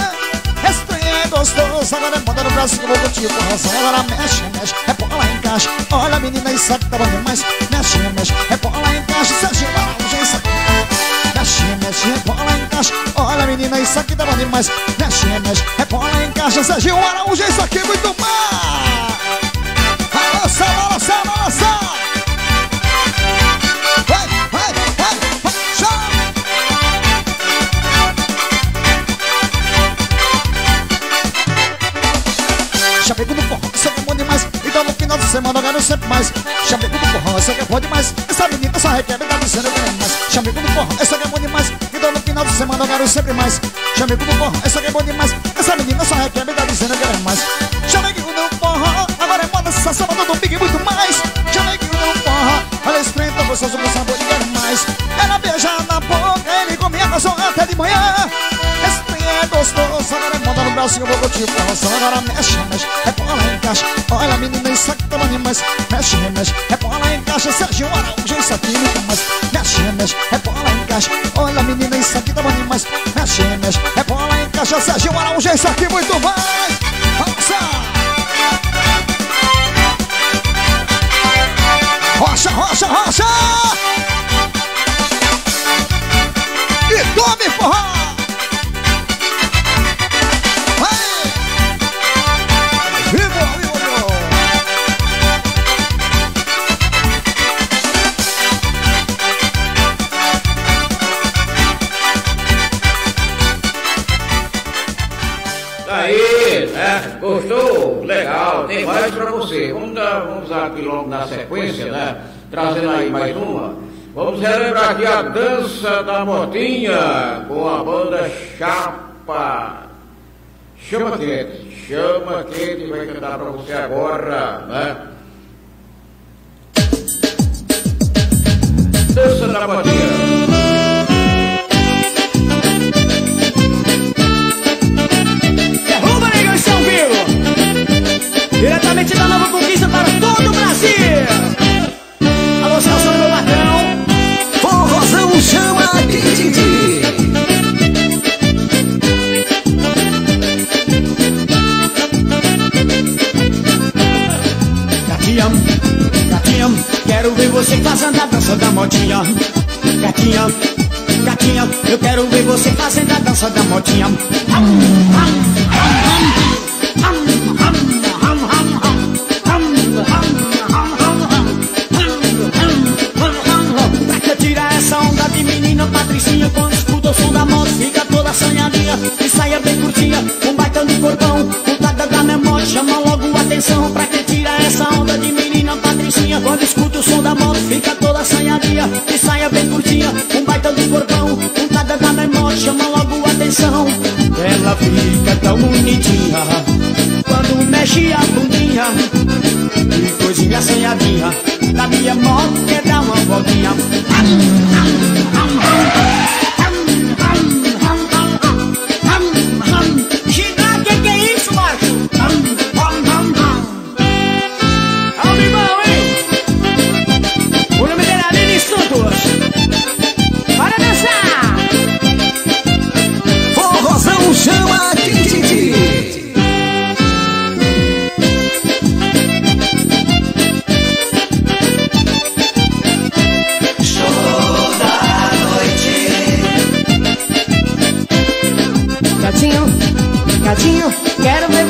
trem é gostoso, agora é moda no Brasil, vou curtir com razão. Agora mexe, mexe, é bola encaixa Olha menina, isso aqui tá bom demais Mexe, mexe, é bola encaixa Serginho Araújo, isso aqui Mexe, mexe, é bola encaixa Olha menina, isso aqui tá bom demais Mexe, mexe, é bola encaixa Serginho Araújo, isso aqui é muito mal Balança, balança, balança Vai, semana eu sempre mais. Chamego do forró, você que é bom demais. Essa menina só requer, tá dizendo que é mais. Chamego do forró, essa que é bom demais. Então no final de semana eu sempre mais. Chamego do forró, essa que é bom demais. Essa menina só requer, tá dizendo que é mais. Chamego do forró, agora é moda sensação do domingo e muito mais. Chamego do forró, olha esprenta gostoso com sabor de quero mais. Ela beija na boca, ele comia com a sua até de manhã. Esse trem é gostoso, é moda no eu vou com razão Agora mexe, mexe, é bola encaixa Olha menina, isso aqui tá bom demais. Mexe, mexe, é bola encaixa Serginho Araújo, isso aqui muito mais. Mexe, mexe, é bola encaixa Olha menina, isso aqui tá bom demais. Mexe, mexe, é bola encaixa Serginho Araújo, isso aqui muito mais na sequência, né? Trazendo aí mais uma. Vamos relembrar aqui a dança da motinha com a banda Chapa. Chama quente, chama quente, vai cantar pra você agora, né? Dança da motinha. Vivo! Diretamente da Nova Conquista para todo o Brasil! Alô, Celso, meu patrão! Forrozão chama Didi. Gatinha, gatinha, quero ver você fazendo a dança da motinha. Gatinha, gatinha, eu quero ver você fazendo a dança da motinha. Pra patricinha Quando escuta o som da moto fica toda assanhadinha E saia bem curtinha, um baitão de corpão Montada da moto chama logo atenção Pra que tirar essa onda de menina patricinha Quando escuta o som da moto fica toda assanhadinha E saia bem curtinha, um baitão de corpão Montada da moto chama logo atenção. Ela fica tão bonitinha Quando mexe a bundinha Que coisinha assanhadinha Da minha moto quer dar uma voltinha. Giga,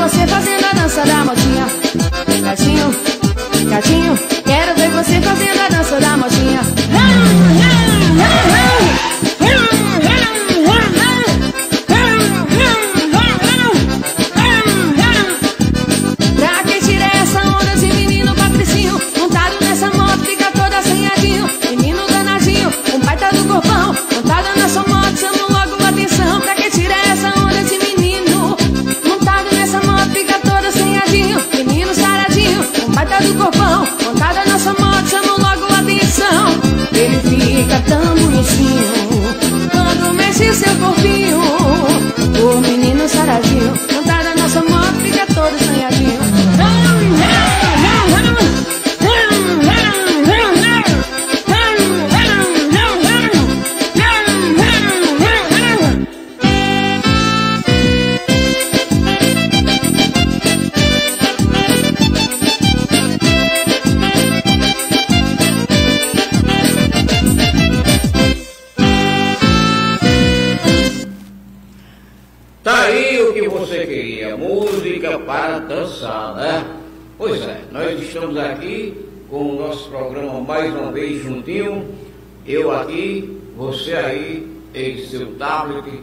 você fazendo a dança da motinha. Gatinho, gatinho, quero ver você fazendo Quando mexe seu corpinho tablet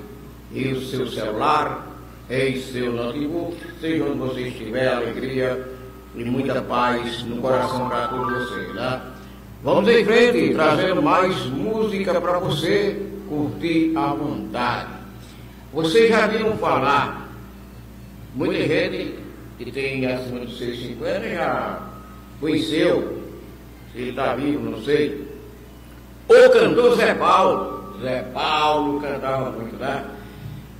e o seu celular, em seu notebook, seja onde você estiver, alegria e muita paz no coração para todos vocês, né? Vamos em frente, trazendo mais música para você curtir à vontade. Vocês já viram falar, muita gente que tem acima dos seus 50 já conheceu, se ele está vivo, não sei, o cantor Zé Paulo. Zé Paulo cantava muito, né?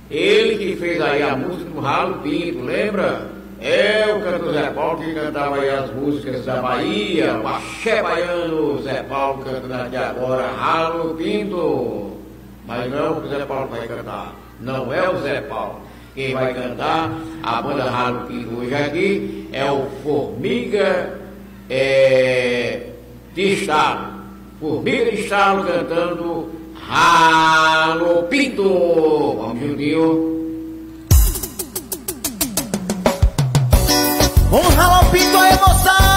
Ele que fez aí a música do Ralo Pinto, lembra? É o cantor Zé Paulo que cantava aí as músicas da Bahia, o axé baiano, Zé Paulo cantando aqui agora, Ralo Pinto. Mas não é o Zé Paulo vai cantar. Não é o Zé Paulo. Quem vai cantar a banda Ralo Pinto hoje aqui é o Formiga é, de Estalo. Formiga de Estalo cantando Ralo Pinto. Vamos juntinho. Vamos ralar o pinto aí, moçada!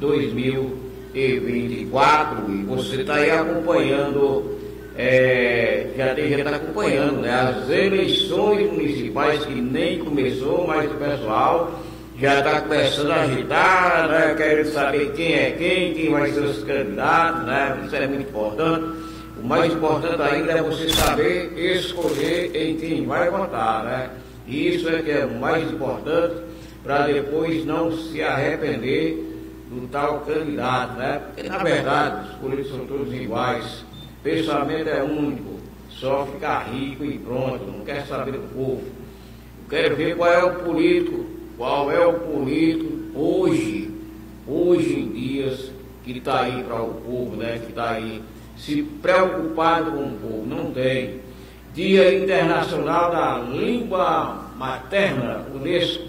2024. E você está aí acompanhando é, já tem gente tá acompanhando, né? As eleições municipais que nem começou, mas o pessoal já está começando a agitar, né? Querendo saber quem é quem, quem vai ser os candidatos, né? Isso é muito importante. O mais importante ainda é você saber escolher em quem vai votar, né? Isso é que é o mais importante para depois não se arrepender do tal candidato, né? Porque na verdade os políticos são todos iguais. Pensamento é único, só ficar rico e pronto, não quer saber do povo. Eu quero ver qual é o político, qual é o político hoje, hoje em dias, que está aí para o povo, né? Que está aí se preocupado com o povo. Não tem. Dia Internacional da Língua Materna, Unesco,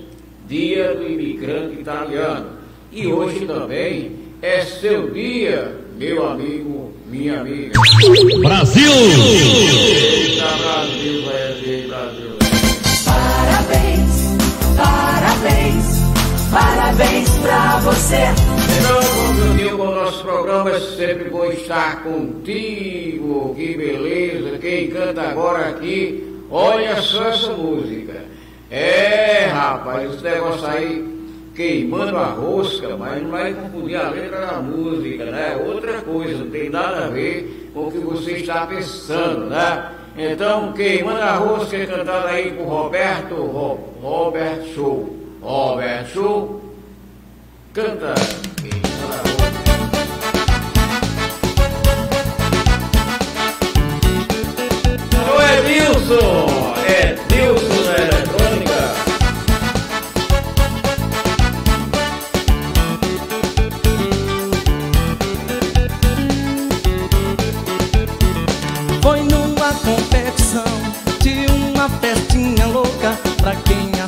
Dia do Imigrante Italiano. E hoje também é seu dia, meu amigo, minha amiga. Brasil! Eita, Brasil, Brasil, Brasil. Parabéns, parabéns, parabéns pra você. Então, como eu digo, o nosso programa é sempre bom estar contigo. Que beleza. Quem canta agora aqui, olha só essa música. É, rapaz, esse negócio aí queimando a rosca, mas não vai confundir a letra da música, né? Outra coisa, não tem nada a ver com o que você está pensando, né? Então, queimando a rosca é cantada aí por Roberto Ro, Robert Show. Robert Show, canta. Queimando a Rosca. Edilson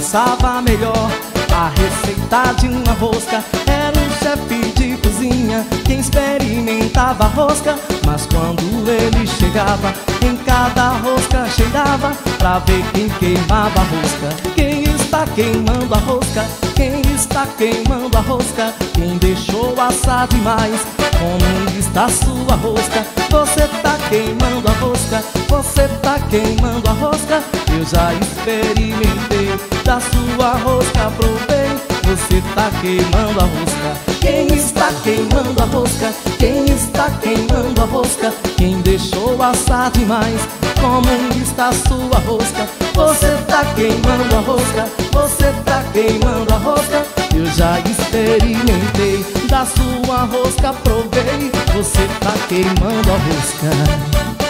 quem assava melhor. A receita de uma rosca Era um chefe de cozinha quem experimentava a rosca Mas quando ele chegava em cada rosca cheirava Pra ver quem queimava a rosca. Quem está queimando a rosca? Quem está queimando a rosca? Quem deixou assar demais? Como está sua rosca? Você tá queimando a rosca, você tá queimando a rosca. Eu já experimentei da sua rosca, provei. Você tá queimando a rosca. Quem está queimando a rosca? Quem está queimando a rosca? Quem deixou assar demais? Como está a sua rosca? Você tá queimando a rosca, você tá queimando a rosca. Eu já experimentei da sua rosca, provei. Você tá queimando a rosca.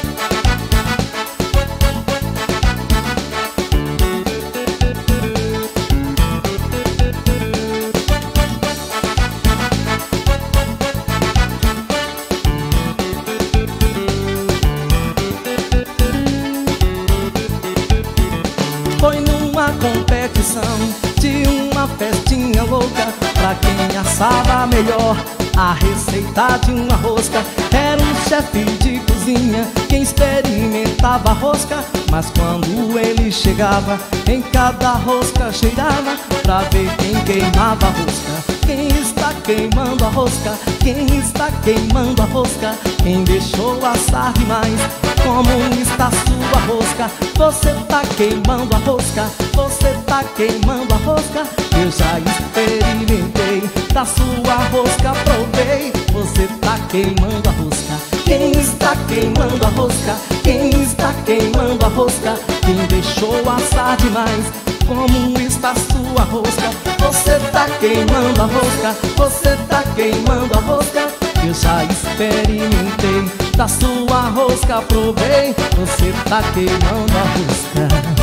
Passava melhor a receita de uma rosca. Era um chefe de cozinha quem experimentava a rosca. Mas quando ele chegava, em cada rosca cheirava pra ver quem queimava a rosca. Quem está queimando a rosca? Quem está queimando a rosca? Quem deixou assar demais? Como está sua rosca? Você tá queimando a rosca? Você tá queimando a rosca? Eu já experimentei da sua rosca, provei. Você tá queimando a rosca? Quem está queimando a rosca? Quem está queimando a rosca? Quem deixou assar demais? Como está sua rosca? Você tá queimando a rosca? Você tá queimando a rosca? Eu já experimentei da sua rosca, provei. Você tá queimando a rosca.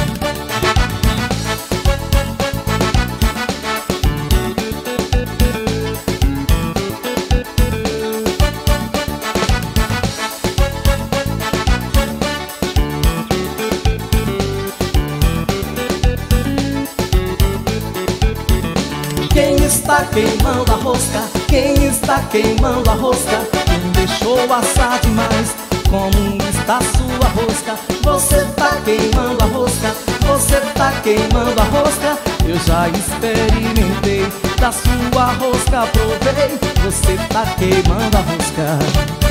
Está queimando a rosca? Quem está queimando a rosca? Quem deixou assar demais? Como está sua rosca? Você tá queimando a rosca? Você tá queimando a rosca? Eu já experimentei da sua rosca, provei. Você tá queimando a rosca.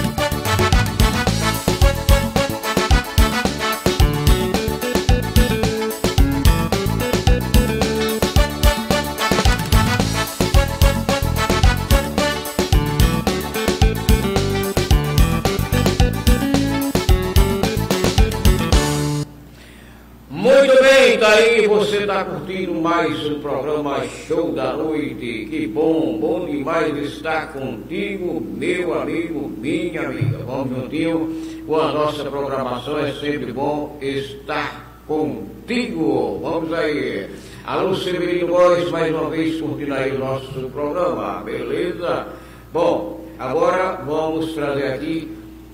Curtindo mais um programa Show da Noite. Que bom, bom demais estar contigo, meu amigo, minha amiga. Vamos juntinho com a nossa programação, é sempre bom estar contigo. Vamos aí. Alô, Severino Góes, mais uma vez curtindo aí o nosso programa, beleza? Bom, agora vamos trazer aqui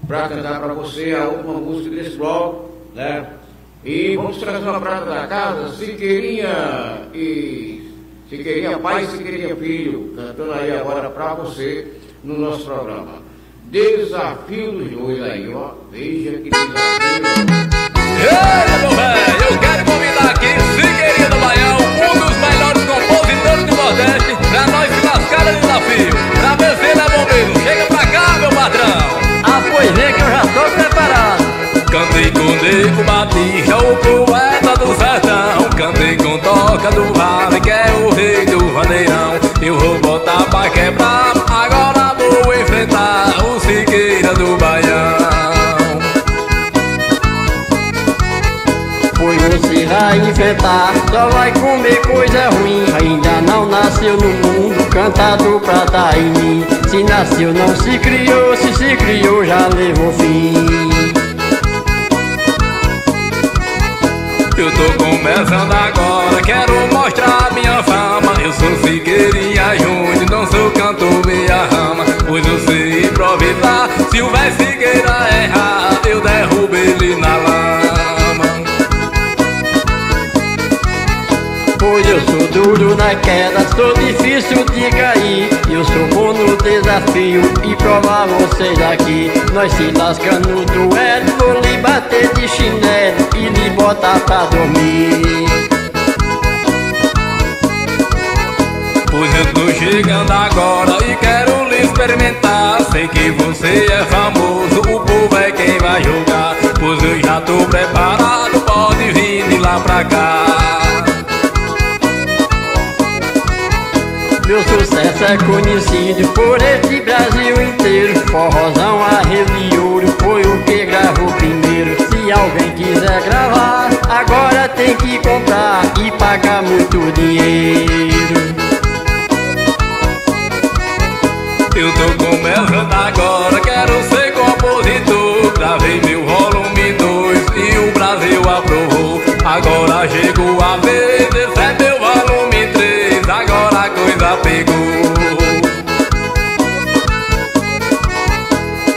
para cantar para você a última música desse bloco, né? E vamos trazer uma prata da casa, Siqueirinha e Siqueirinha pai e Siqueirinha filho, cantando aí agora pra você no nosso programa. Desafio dos dois aí, ó. Veja que desafio. Ei, meu velho, eu quero convidar aqui Figueirinha Com Nego Batista, o poeta do sertão. Cantei com Toca do Vale, que é o rei do vaneirão. Eu vou botar pra quebrar, agora vou enfrentar o Siqueira do Baião. Pois você vai enfrentar, só vai comer coisa ruim. Ainda não nasceu no mundo, cantado pra dar em mim. Se nasceu, não se criou, se se criou, já levou fim. Eu tô começando agora, quero mostrar minha fama. Eu sou Figueirinha Júnior, não sou cantor meia rama. Pois eu sei improvisar, se o véi Figueira errar, eu derrubo ele na lama. Pois eu sou duro na queda, sou difícil de cair. Eu sou bom no desafio e provar vocês aqui. Nós se lascando no duelo, vou lhe bater de chinelo e lhe botar pra dormir. Pois eu tô chegando agora e quero lhe experimentar. Sei que você é famoso, o povo é quem vai jogar. Pois eu já tô preparado, pode vir de lá pra cá. Meu sucesso é conhecido por este Brasil inteiro. Forrozão, arreio de ouro foi o que gravou primeiro. Se alguém quiser gravar, agora tem que comprar e pagar muito dinheiro. Eu tô começando agora, quero ser compositor. Gravei meu volume 2 e o Brasil aprovou. Agora chegou a vez, esse é meu volume pegou.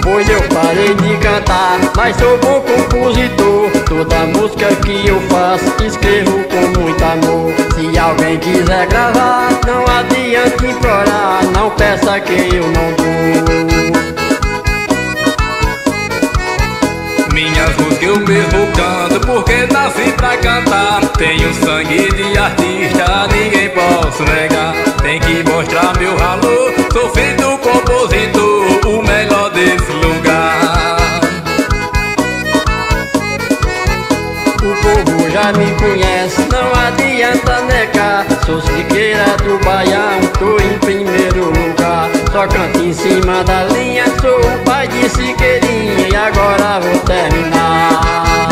Pois eu parei de cantar, mas sou bom compositor. Toda música que eu faço, escrevo com muito amor. Se alguém quiser gravar, não adianta implorar, não peça que eu não dou. Minhas músicas eu mesmo canto porque nasci pra cantar Tenho sangue de artista, ninguém posso negar Tem que mostrar meu valor, sou do compositor O melhor desse lugar O povo já me conhece, não adianta negar. Sou Siqueira do Baião, tô em primeiro lugar. Só canto em cima da linha, sou o pai de Siqueirinha e agora vou terminar.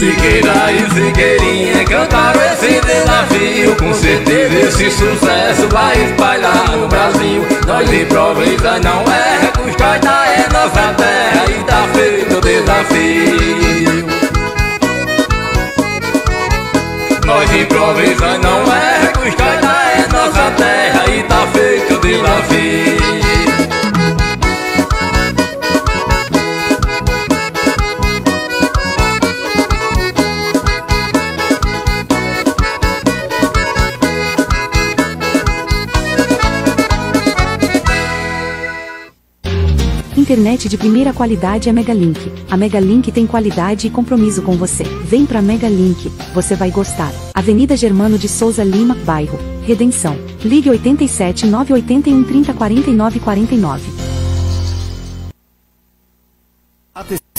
Figueira e Figueirinha cantaram esse desafio. Com certeza esse sucesso vai espalhar no Brasil. Nós improvisa não é, Custódia é nossa terra E tá feito o desafio. Nós improvisa não é, Custódia é nossa terra E tá feito o desafio Internet de primeira qualidade é Megalink. A Megalink tem qualidade e compromisso com você. Vem pra Megalink, você vai gostar. Avenida Germano de Souza Lima, bairro Redenção. Ligue 87 981 30 49 49.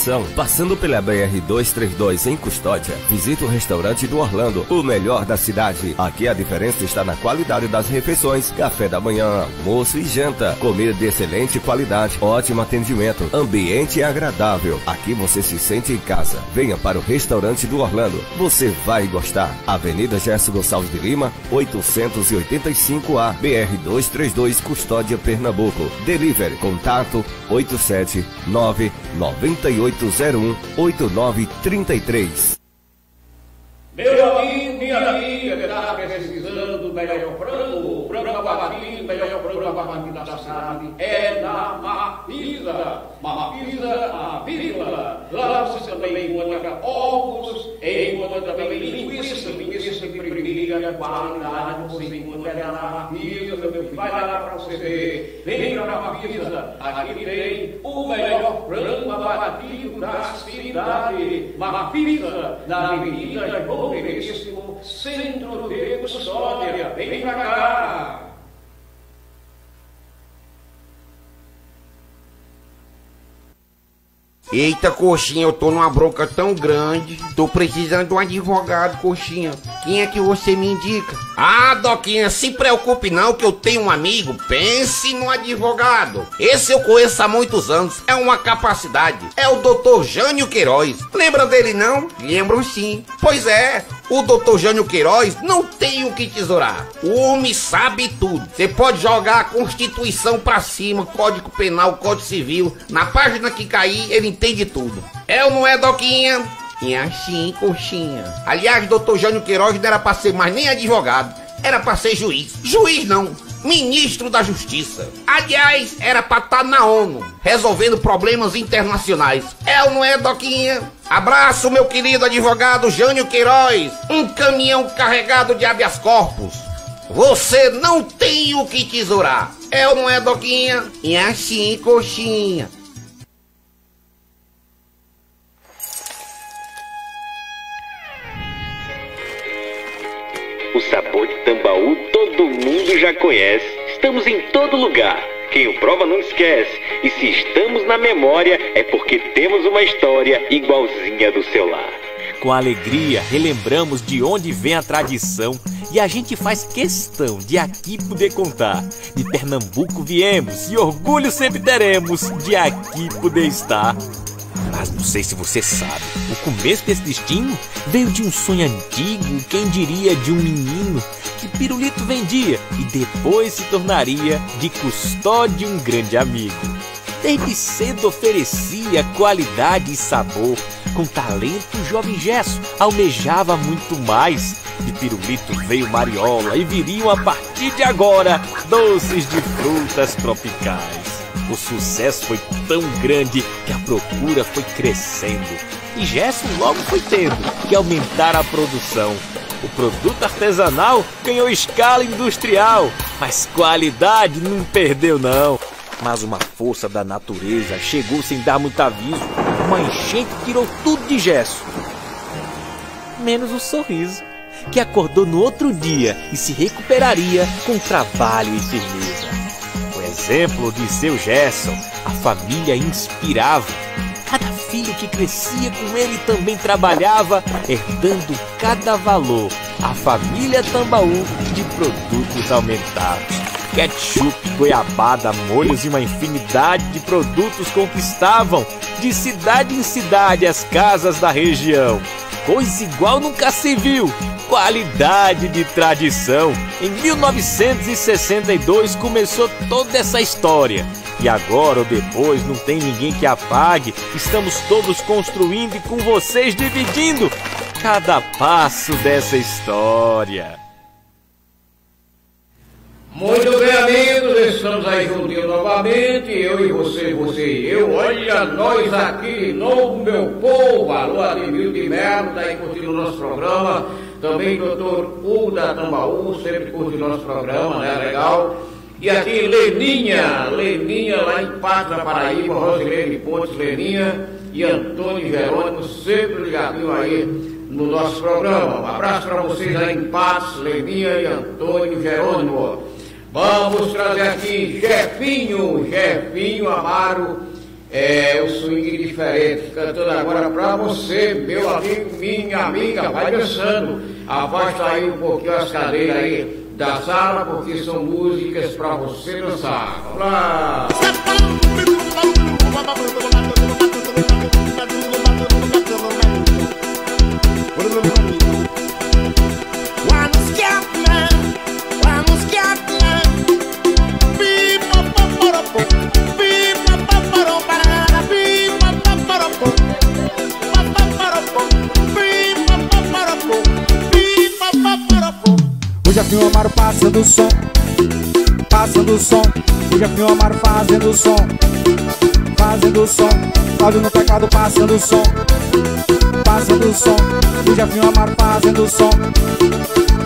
Atenção, passando pela BR-232 em Custódia, visite o restaurante do Orlando, o melhor da cidade. Aqui a diferença está na qualidade das refeições, café da manhã, almoço e janta, comida de excelente qualidade, ótimo atendimento, ambiente agradável. Aqui você se sente em casa. Venha para o restaurante do Orlando, você vai gostar. Avenida Gerson Gonçalves de Lima, 885A, BR-232 Custódia, Pernambuco. Delivery, contato 879 9801 8933. Meu amigo, minha amiga, que está precisando do melhor frango, frango abatido, melhor frango abatido da cidade, é na Marfisa. Marfisa, a vírgula. Lá você também encontra ovos, encontra também linguiça, linguiça primeira qualidade, você encontra na Marfisa, meu filho. Vai lá para você ver. Vem para a aqui tem o melhor frango abatido da cidade. Marfisa, na Avenida João Veríssimo, Centro de Custódia. Vem pra cá! Eita, coxinha, eu tô numa bronca tão grande. Tô precisando de um advogado, coxinha. Quem é que você me indica? Ah, Doquinha, se preocupe não que eu tenho um amigo. Pense no advogado. Esse eu conheço há muitos anos. É uma capacidade. É o Dr. Jânio Queiroz. Lembra dele não? Lembro sim. Pois é, o Dr. Jânio Queiroz não tem o que tesourar. O homem sabe tudo. Você pode jogar a Constituição pra cima, Código Penal, Código Civil. Na página que cair, ele entende tudo. É ou não é, Doquinha? E assim, coxinha. Aliás, Dr. Jânio Queiroz não era pra ser mais nem advogado. Era pra ser juiz. Juiz não. Ministro da Justiça. Aliás, era pra estar na ONU, resolvendo problemas internacionais. É ou não é, Doquinha? Abraço, meu querido advogado Jânio Queiroz. Um caminhão carregado de habeas corpus. Você não tem o que tesourar. É ou não é, Doquinha? E assim, coxinha. O sabor de tambaú todo mundo já conhece. Estamos em todo lugar. Quem o prova não esquece. E se estamos na memória, é porque temos uma história igualzinha do seu lar. Com alegria, relembramos de onde vem a tradição e a gente faz questão de aqui poder contar. De Pernambuco viemos e orgulho sempre teremos de aqui poder estar. Mas não sei se você sabe, o começo desse destino veio de um sonho antigo, quem diria de um menino que pirulito vendia e depois se tornaria de custódia um grande amigo. Desde cedo oferecia qualidade e sabor, com talento o jovem Gesso almejava muito mais. De pirulito veio mariola e viriam a partir de agora doces de frutas tropicais. O sucesso foi tão grande que a procura foi crescendo. E Gerson logo foi tendo que aumentar a produção. O produto artesanal ganhou escala industrial, mas qualidade não perdeu não. Mas uma força da natureza chegou sem dar muito aviso. Uma enchente tirou tudo de Gerson. Menos o sorriso, que acordou no outro dia e se recuperaria com trabalho e firmeza. O exemplo de seu Gerson, a família inspirava. Filho que crescia com ele também trabalhava, herdando cada valor. A família Tambaú de produtos aumentados. Ketchup, goiabada, molhos e uma infinidade de produtos conquistavam de cidade em cidade as casas da região. Coisa igual nunca se viu. Qualidade de tradição. Em 1962 começou toda essa história. E agora ou depois não tem ninguém que apague. Estamos todos construindo e com vocês dividindo cada passo dessa história. Muito bem, amigos, estamos aí juntinhos novamente, eu e você, você e eu. Olha, nós aqui, novo meu povo, alô Ademir de Melo, está aí curtindo o nosso programa. Também doutor Uda Tambaú, sempre curte o nosso programa, né? Legal. E aqui Leninha, Leninha lá em Pátria, Paraíba, Rosilene Pontes, Leninha e Antônio Jerônimo, sempre ligadinho aí no nosso programa. Um abraço para vocês aí em Patos, Leninha e Antônio Jerônimo. Vamos trazer aqui Jefinho, Jefinho Amaro, é, o swing diferente, cantando agora pra você, meu amigo, minha amiga, vai dançando. Afasta aí um pouquinho as cadeiras aí da sala, porque são músicas pra você dançar. Vamos lá! Jefinho Amaro passando som. Passando som. O Jefinho Amaro fazendo som. Fazendo som. Cláudio no teclado passando som. Passando som. O Jefinho Amaro fazendo som.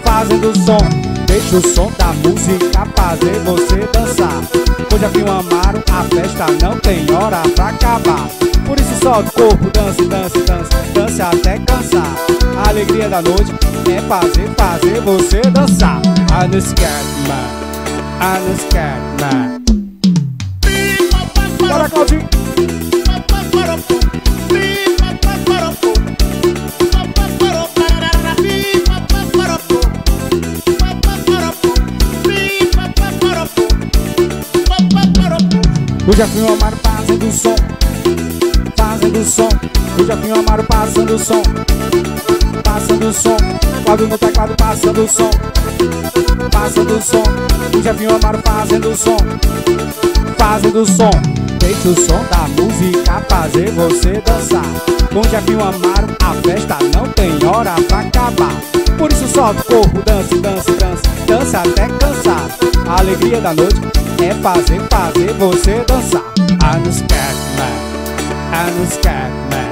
Fazendo som Deixa o som da música fazer você dançar Com o Jefinho Amaro a festa não tem hora pra acabar por isso solta o corpo, dance, dance, dance, dance até cansar. A alegria da noite é fazer, fazer você dançar. I'm the scared man, I'm the scared man. Bora, Claudinho! O Jefinho Amaro fazendo som Fazendo som O Jefinho Amaro passando som Passando som Cláudio no teclado passando som. Passando som. O Jefinho Amaro fazendo som. Fazendo som. Deixa o som da música fazer você dançar. Com o Jefinho Amaro a festa não tem hora pra acabar. Por isso solta o corpo, dance, dance, dance. Dança até cansar. A alegria da noite é fazer, fazer você dançar. I'm scared man, I'm scared man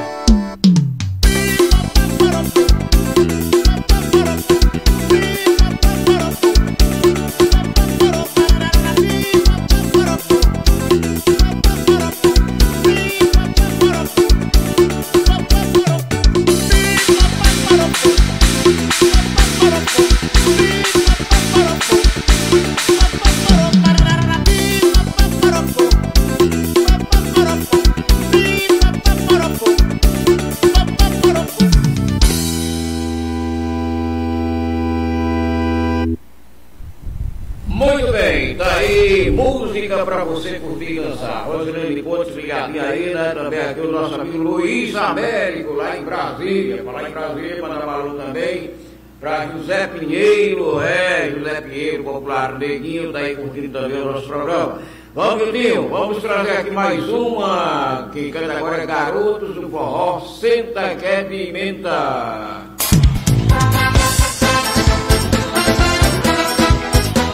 música pra você curtir e dançar. Rosilene Pontes ligadinha aí, né? Também aqui o nosso amigo Luiz Américo, lá em Brasília. Falar em Brasília, mandar valor também pra José Pinheiro, é, José Pinheiro, popular neguinho, tá aí curtindo também o nosso programa. Vamos, Juninho, vamos trazer aqui mais uma, que canta agora é Garotos do Forró, Senta que é Pimenta.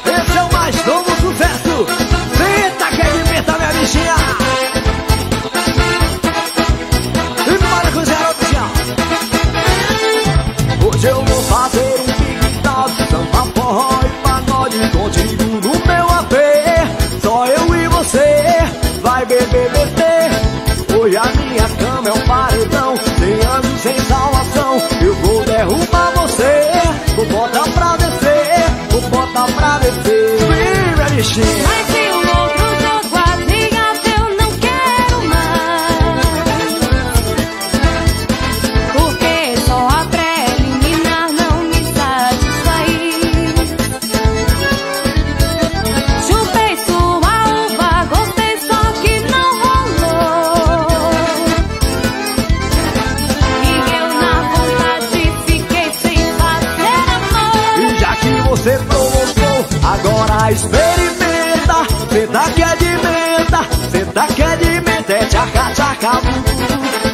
Esse é o mais novo sucesso. Hoje eu vou fazer um piquenique, samba, forró e pagode contigo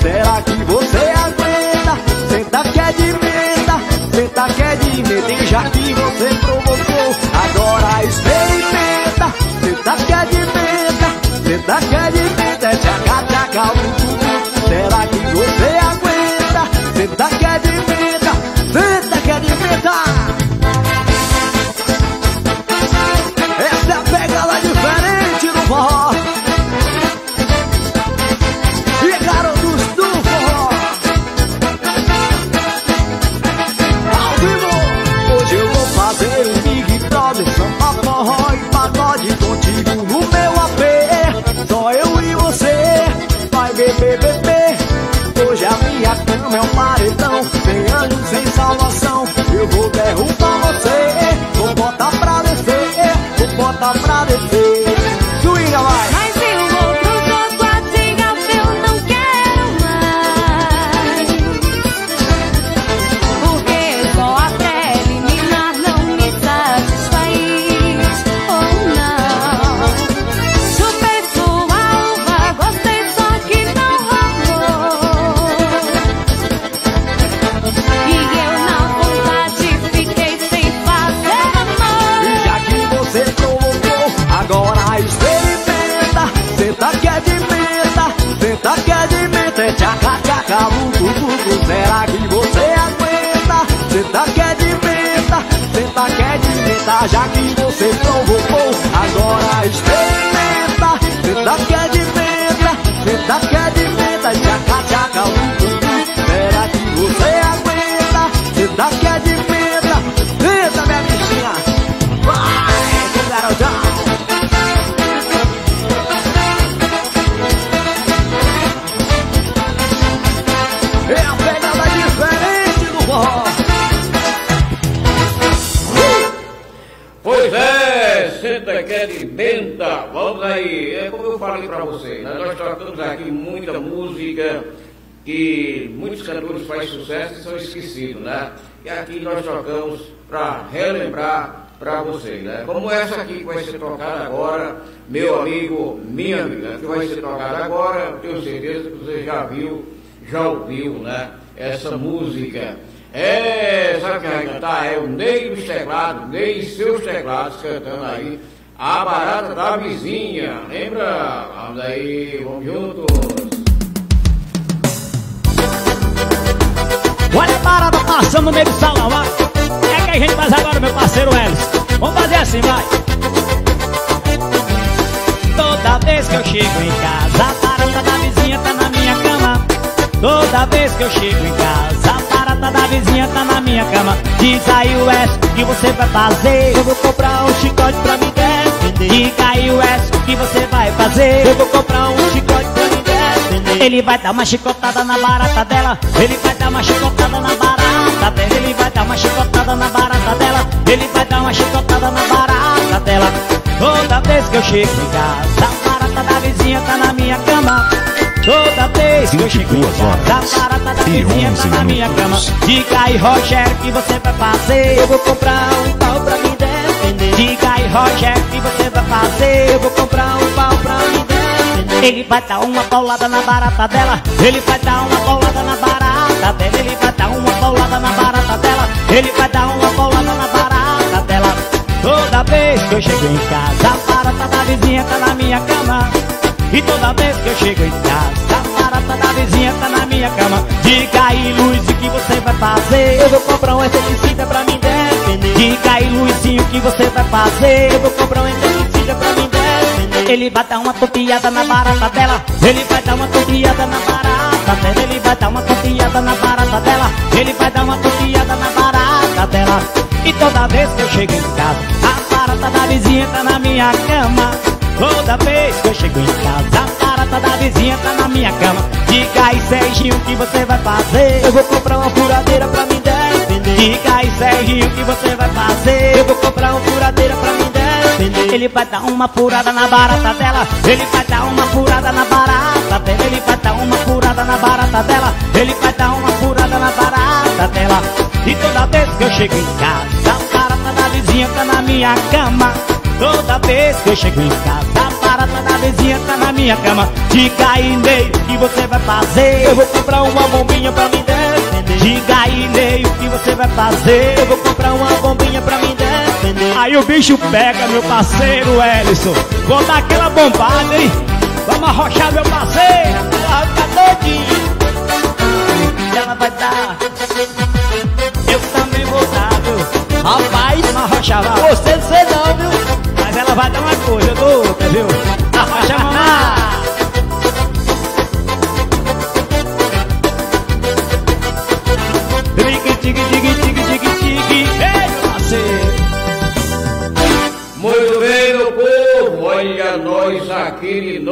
Será que você Já que você provocou, agora experimenta. Música que muitos cantores fazem sucesso e são esquecidos, né? E aqui nós tocamos pra relembrar pra vocês, né? Como essa aqui que vai ser tocada agora, meu amigo, minha amiga, que vai ser tocada agora, eu tenho certeza que você já viu, já ouviu, né? Essa música. É, sabe quem vai cantar? É o Ney dos teclados, Ney seus teclados cantando aí. A barata da vizinha. Lembra? Vamos aí, vamos juntos. Olha a parada passando no meio do salão, vai. O que é que a gente faz agora, meu parceiro Elis? Vamos fazer assim, vai. Toda vez que eu chego em casa, a barata da vizinha tá na minha cama. Toda vez que eu chego em casa, a barata da vizinha tá na minha cama. Diz aí o S, o que você vai fazer? Eu vou comprar um chicote pra me defender. Diga aí o S, o que você vai fazer? Eu vou comprar um chicote pra me defender. Ele vai dar uma chicotada na barata dela. Ele vai dar uma chicotada na barata dela. Ele vai dar uma chicotada na barata dela. Ele vai dar uma chicotada na barata dela. Toda vez que eu chego em casa, a barata da vizinha tá na minha cama. Toda vez que eu chego em casa, a barata da vizinha tá na minha cama. Diga aí, Rogério, o que você vai fazer? Eu vou comprar um pau pra me defender. Diga aí, Rogério, o que você vai fazer? Eu vou comprar um pau pra me defender. Ele vai dar uma paulada na barata dela. Ele vai dar uma paulada na barata dela. Ele vai dar uma paulada na barata dela. Ele vai dar uma paulada na barata dela. Toda vez que eu chego em casa, a barata da vizinha tá na minha cama. E toda vez que eu chego em casa A barata da vizinha tá na minha cama Diga aí, Luiz, o que você vai fazer? Eu vou comprar um inseticida pra me defender Diga aí, Luizinho, o que você vai fazer? Eu vou comprar um inseticida pra me defender Ele vai dar uma copiada na barata dela. Ele vai dar uma copiada na barata dela. Ele vai dar uma copiada na barata dela. Ele vai dar uma copiada na barata dela. E toda vez que eu chego em casa A barata da vizinha tá na minha cama. Toda vez que eu chego em casa A barata da vizinha tá na minha cama. Diga aí, Serginho, o que você vai fazer? Eu vou comprar uma furadeira pra me defender Diga aí, Serginho, o que você vai fazer? Eu vou comprar uma furadeira pra me defender Ele vai dar uma furada na barata dela. Ele vai dar uma furada na barata dela. Ele vai dar uma furada na barata dela. Ele vai dar uma furada na barata dela. E toda vez que eu chego em casa A barata da vizinha tá na minha cama. Toda vez que eu chego em casa A barata da vizinha tá na minha cama. Diga aí, Ney, o que você vai fazer? Eu vou comprar uma bombinha pra me defender Diga aí, Ney, o que você vai fazer? Eu vou comprar uma bombinha pra me defender Aí o bicho pega, meu parceiro Ellison Vou dar aquela bombada, hein? Vamos arrochar, meu parceiro Ela vai todinha Ela vai dar Eu também vou dar, viu? Rapaz, vamos arrochar, vai Você sei não, viu? Mas ela vai dar uma coisa, eu dou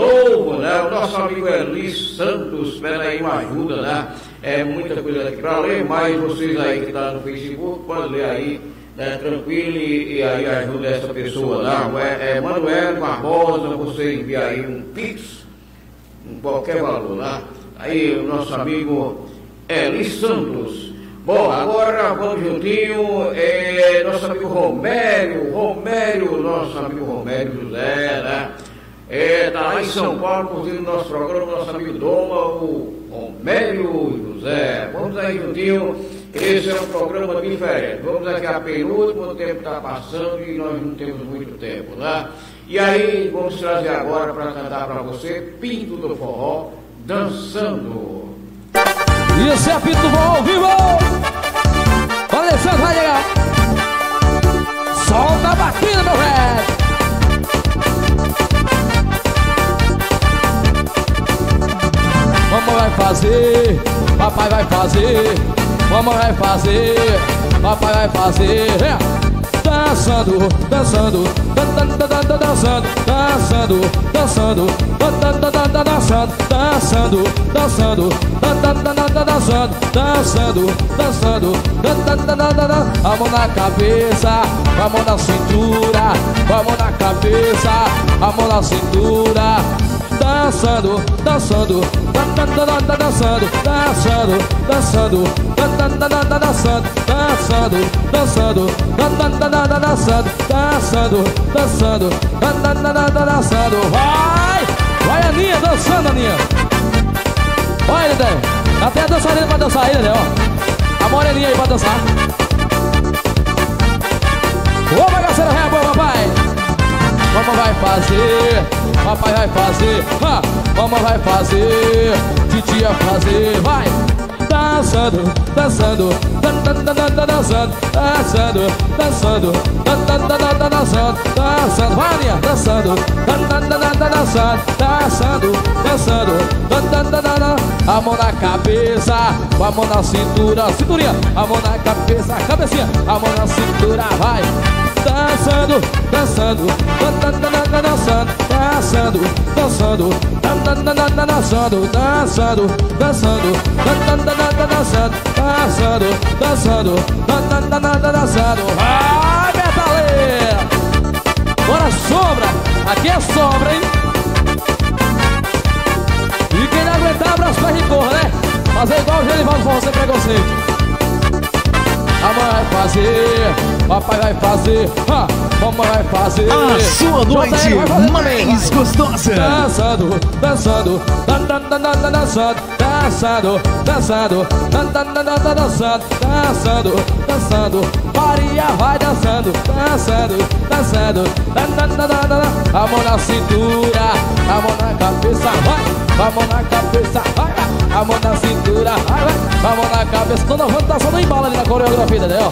novo, né? O nosso amigo Elis Santos, pede aí uma ajuda, né? É muita coisa aqui para ler, mas vocês aí que estão no Facebook, podem ler aí, né? Tranquilo e, e aí ajuda essa pessoa lá. É, é Manuel Barbosa, você envia aí um Pix, qualquer valor, né? Aí o nosso amigo Elis Santos. Bom, agora vamos juntinho, é, nosso amigo Romério, Romério, nosso amigo Romério José, né? É, tá lá em São Paulo curtindo nosso programa, nosso amigo Doma, o Romério José. Vamos aí juntinho, esse é um programa diferente. Vamos aqui a penúltima, o tempo está passando e nós não temos muito tempo, né? E aí vamos trazer agora para cantar para você Pinto do Forró, dançando. Isso é Pinto do Forró ao vivo! Alessandro vai ligar! Solta a batida, meu velho! Mamãe vai fazer, papai vai fazer, mamãe vai fazer, papai vai fazer. É. Dançando, dançando, dan- dan- dan- dan- dan- dançando, dançando, dançando, dan- dan- dan- dan- dan- dançando, dançando, dançando, dan- dan- dan- dan- dan- dançando, dançando, dançando, dan- dan- dan- dan- dan- dan- a mão na cabeça, a mão na cintura, a mão na cabeça, a mão na cintura, dançando, dançando, dan- dan- dan- dan- dan- dançando, dançando, dançando, dan- dan- dan- dan- dan- dançando, dançando, dançando, dan- dan- dan- dan- dan- dançando, dançando, dançando, dan- dan- dan- dan- dan- dançando, vai, vai Aninha, dançando Aninha, olha ele até a dançarina pra dançar ele, né, ó, a moreninha aí pra dançar, Mamãe vai fazer, papai vai fazer, ha, mamãe vai fazer, titia fazer, vai. Dançando, dançando, dan, dan, dan, dan, dan, dançando, dançando, dançando, dan, dan, dan, dan, dan, dançando, dançando, vai Aninha, dançando, dan, dan, dan, dan, dan, dançando, dançando, dançando, dan, dan, dan, dan, dan. a mão na cabeça, a mão na cintura, cinturinha, a mão na cabeça, cabecinha, a mão na cintura, vai dançando, dançando, dan- dan- dan- dan- dan- dançando, dançando, dançando, dan- dan- dan- dan- dan- dançando, dançando, dançando, dan- dan- dan- dan- dan- dançando, dançando, dançando, dan- dan- dan- dan- dan- dançando. Vai, metaleiro! Bora sombra, aqui é sombra, hein? E quem não aguentar, abraço pra corra, né? Fazer igual o Genivaldo Forró sem preconceito. A mãe vai fazer, papai vai fazer, ah, mamãe vai fazer. A sua noite mais gostosa. Dançando, dançando, dan, dan, dan, dan, dan, dançando, dançando, dançando, dan, dan, dan, dan, dan, dançando, dançando, dançando. Maria vai dançando, dançando, dançando, dan, dan, dan, dan, dan, dan. A mão na cintura, a mão na cabeça, vai, a mão na cabeça, vai, a mão na cintura, vai, a mão na cabeça. Toda mundo dançando em bala ali na coreografia, entendeu?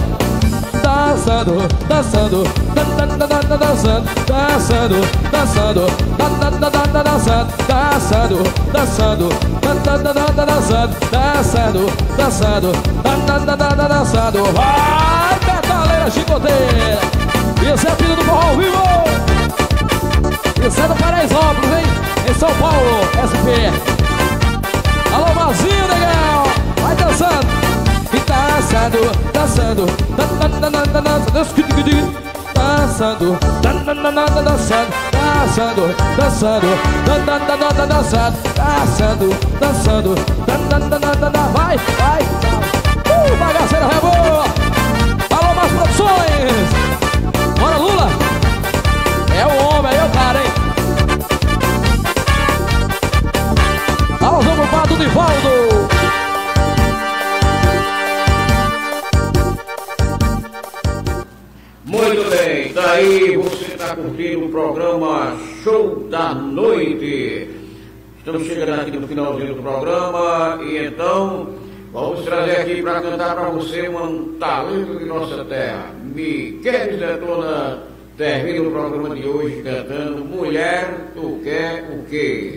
Dançando, dançando, dan, dan, dan, dan, dan, dançando, dançando, dançando, dan, dan, dan, dan, dan, dançando, dançando, dançando, dan, dan, dan, dan, dan, dançando, dançando, dançando, dan, dan, dan, dan, dan, dançando. Vai, metaleira chicoteira! Isso é filho do forró ao vivo! Isso é do Paraisópolis, hein? Em São Paulo, SP. Alô, Mazinho, negão! Vai dançando! E dançando, dançando, dan, dan, dan, dan, dan, dançando, dançando, dan, dan, dan, dan, dan, dançando, dançando, dançando, dan, dan, dan, dan, dan, dançando, dançando, dançando, dan, dan, dan, dan, dan, dan, vai, vai, uh, bagaceira é boa! Alô, mais produções! Bora, Lula! É o homem, é o cara, hein? Alô, vamos para do Divaldo! Daí você está curtindo o programa Show da Noite. Estamos chegando aqui no finalzinho do programa e então vamos trazer aqui para cantar para você um talento de nossa terra. Miquel Detona termina o programa de hoje cantando Mulher, tu quer o quê?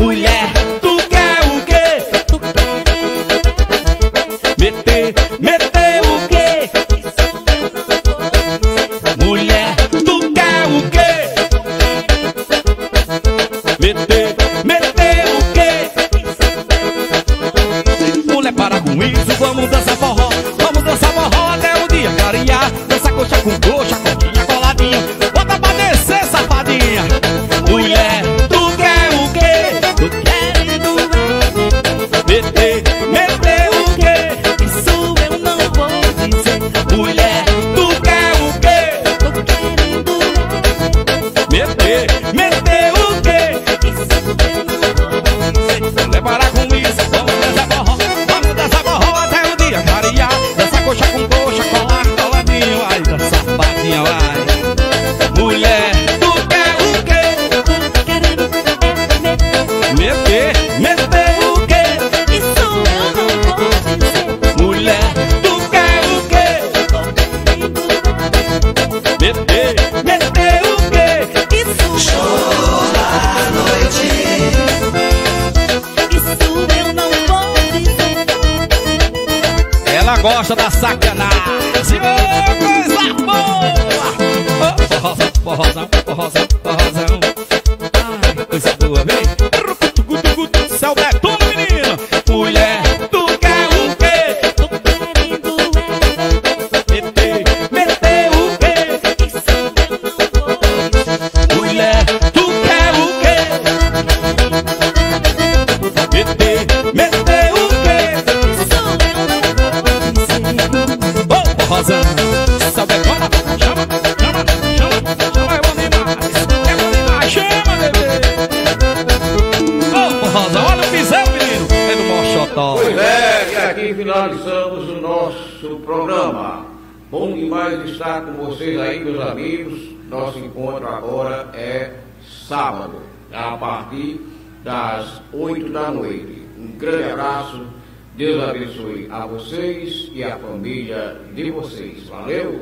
Mulher, tu quer abençoe a vocês e a família de vocês. Valeu!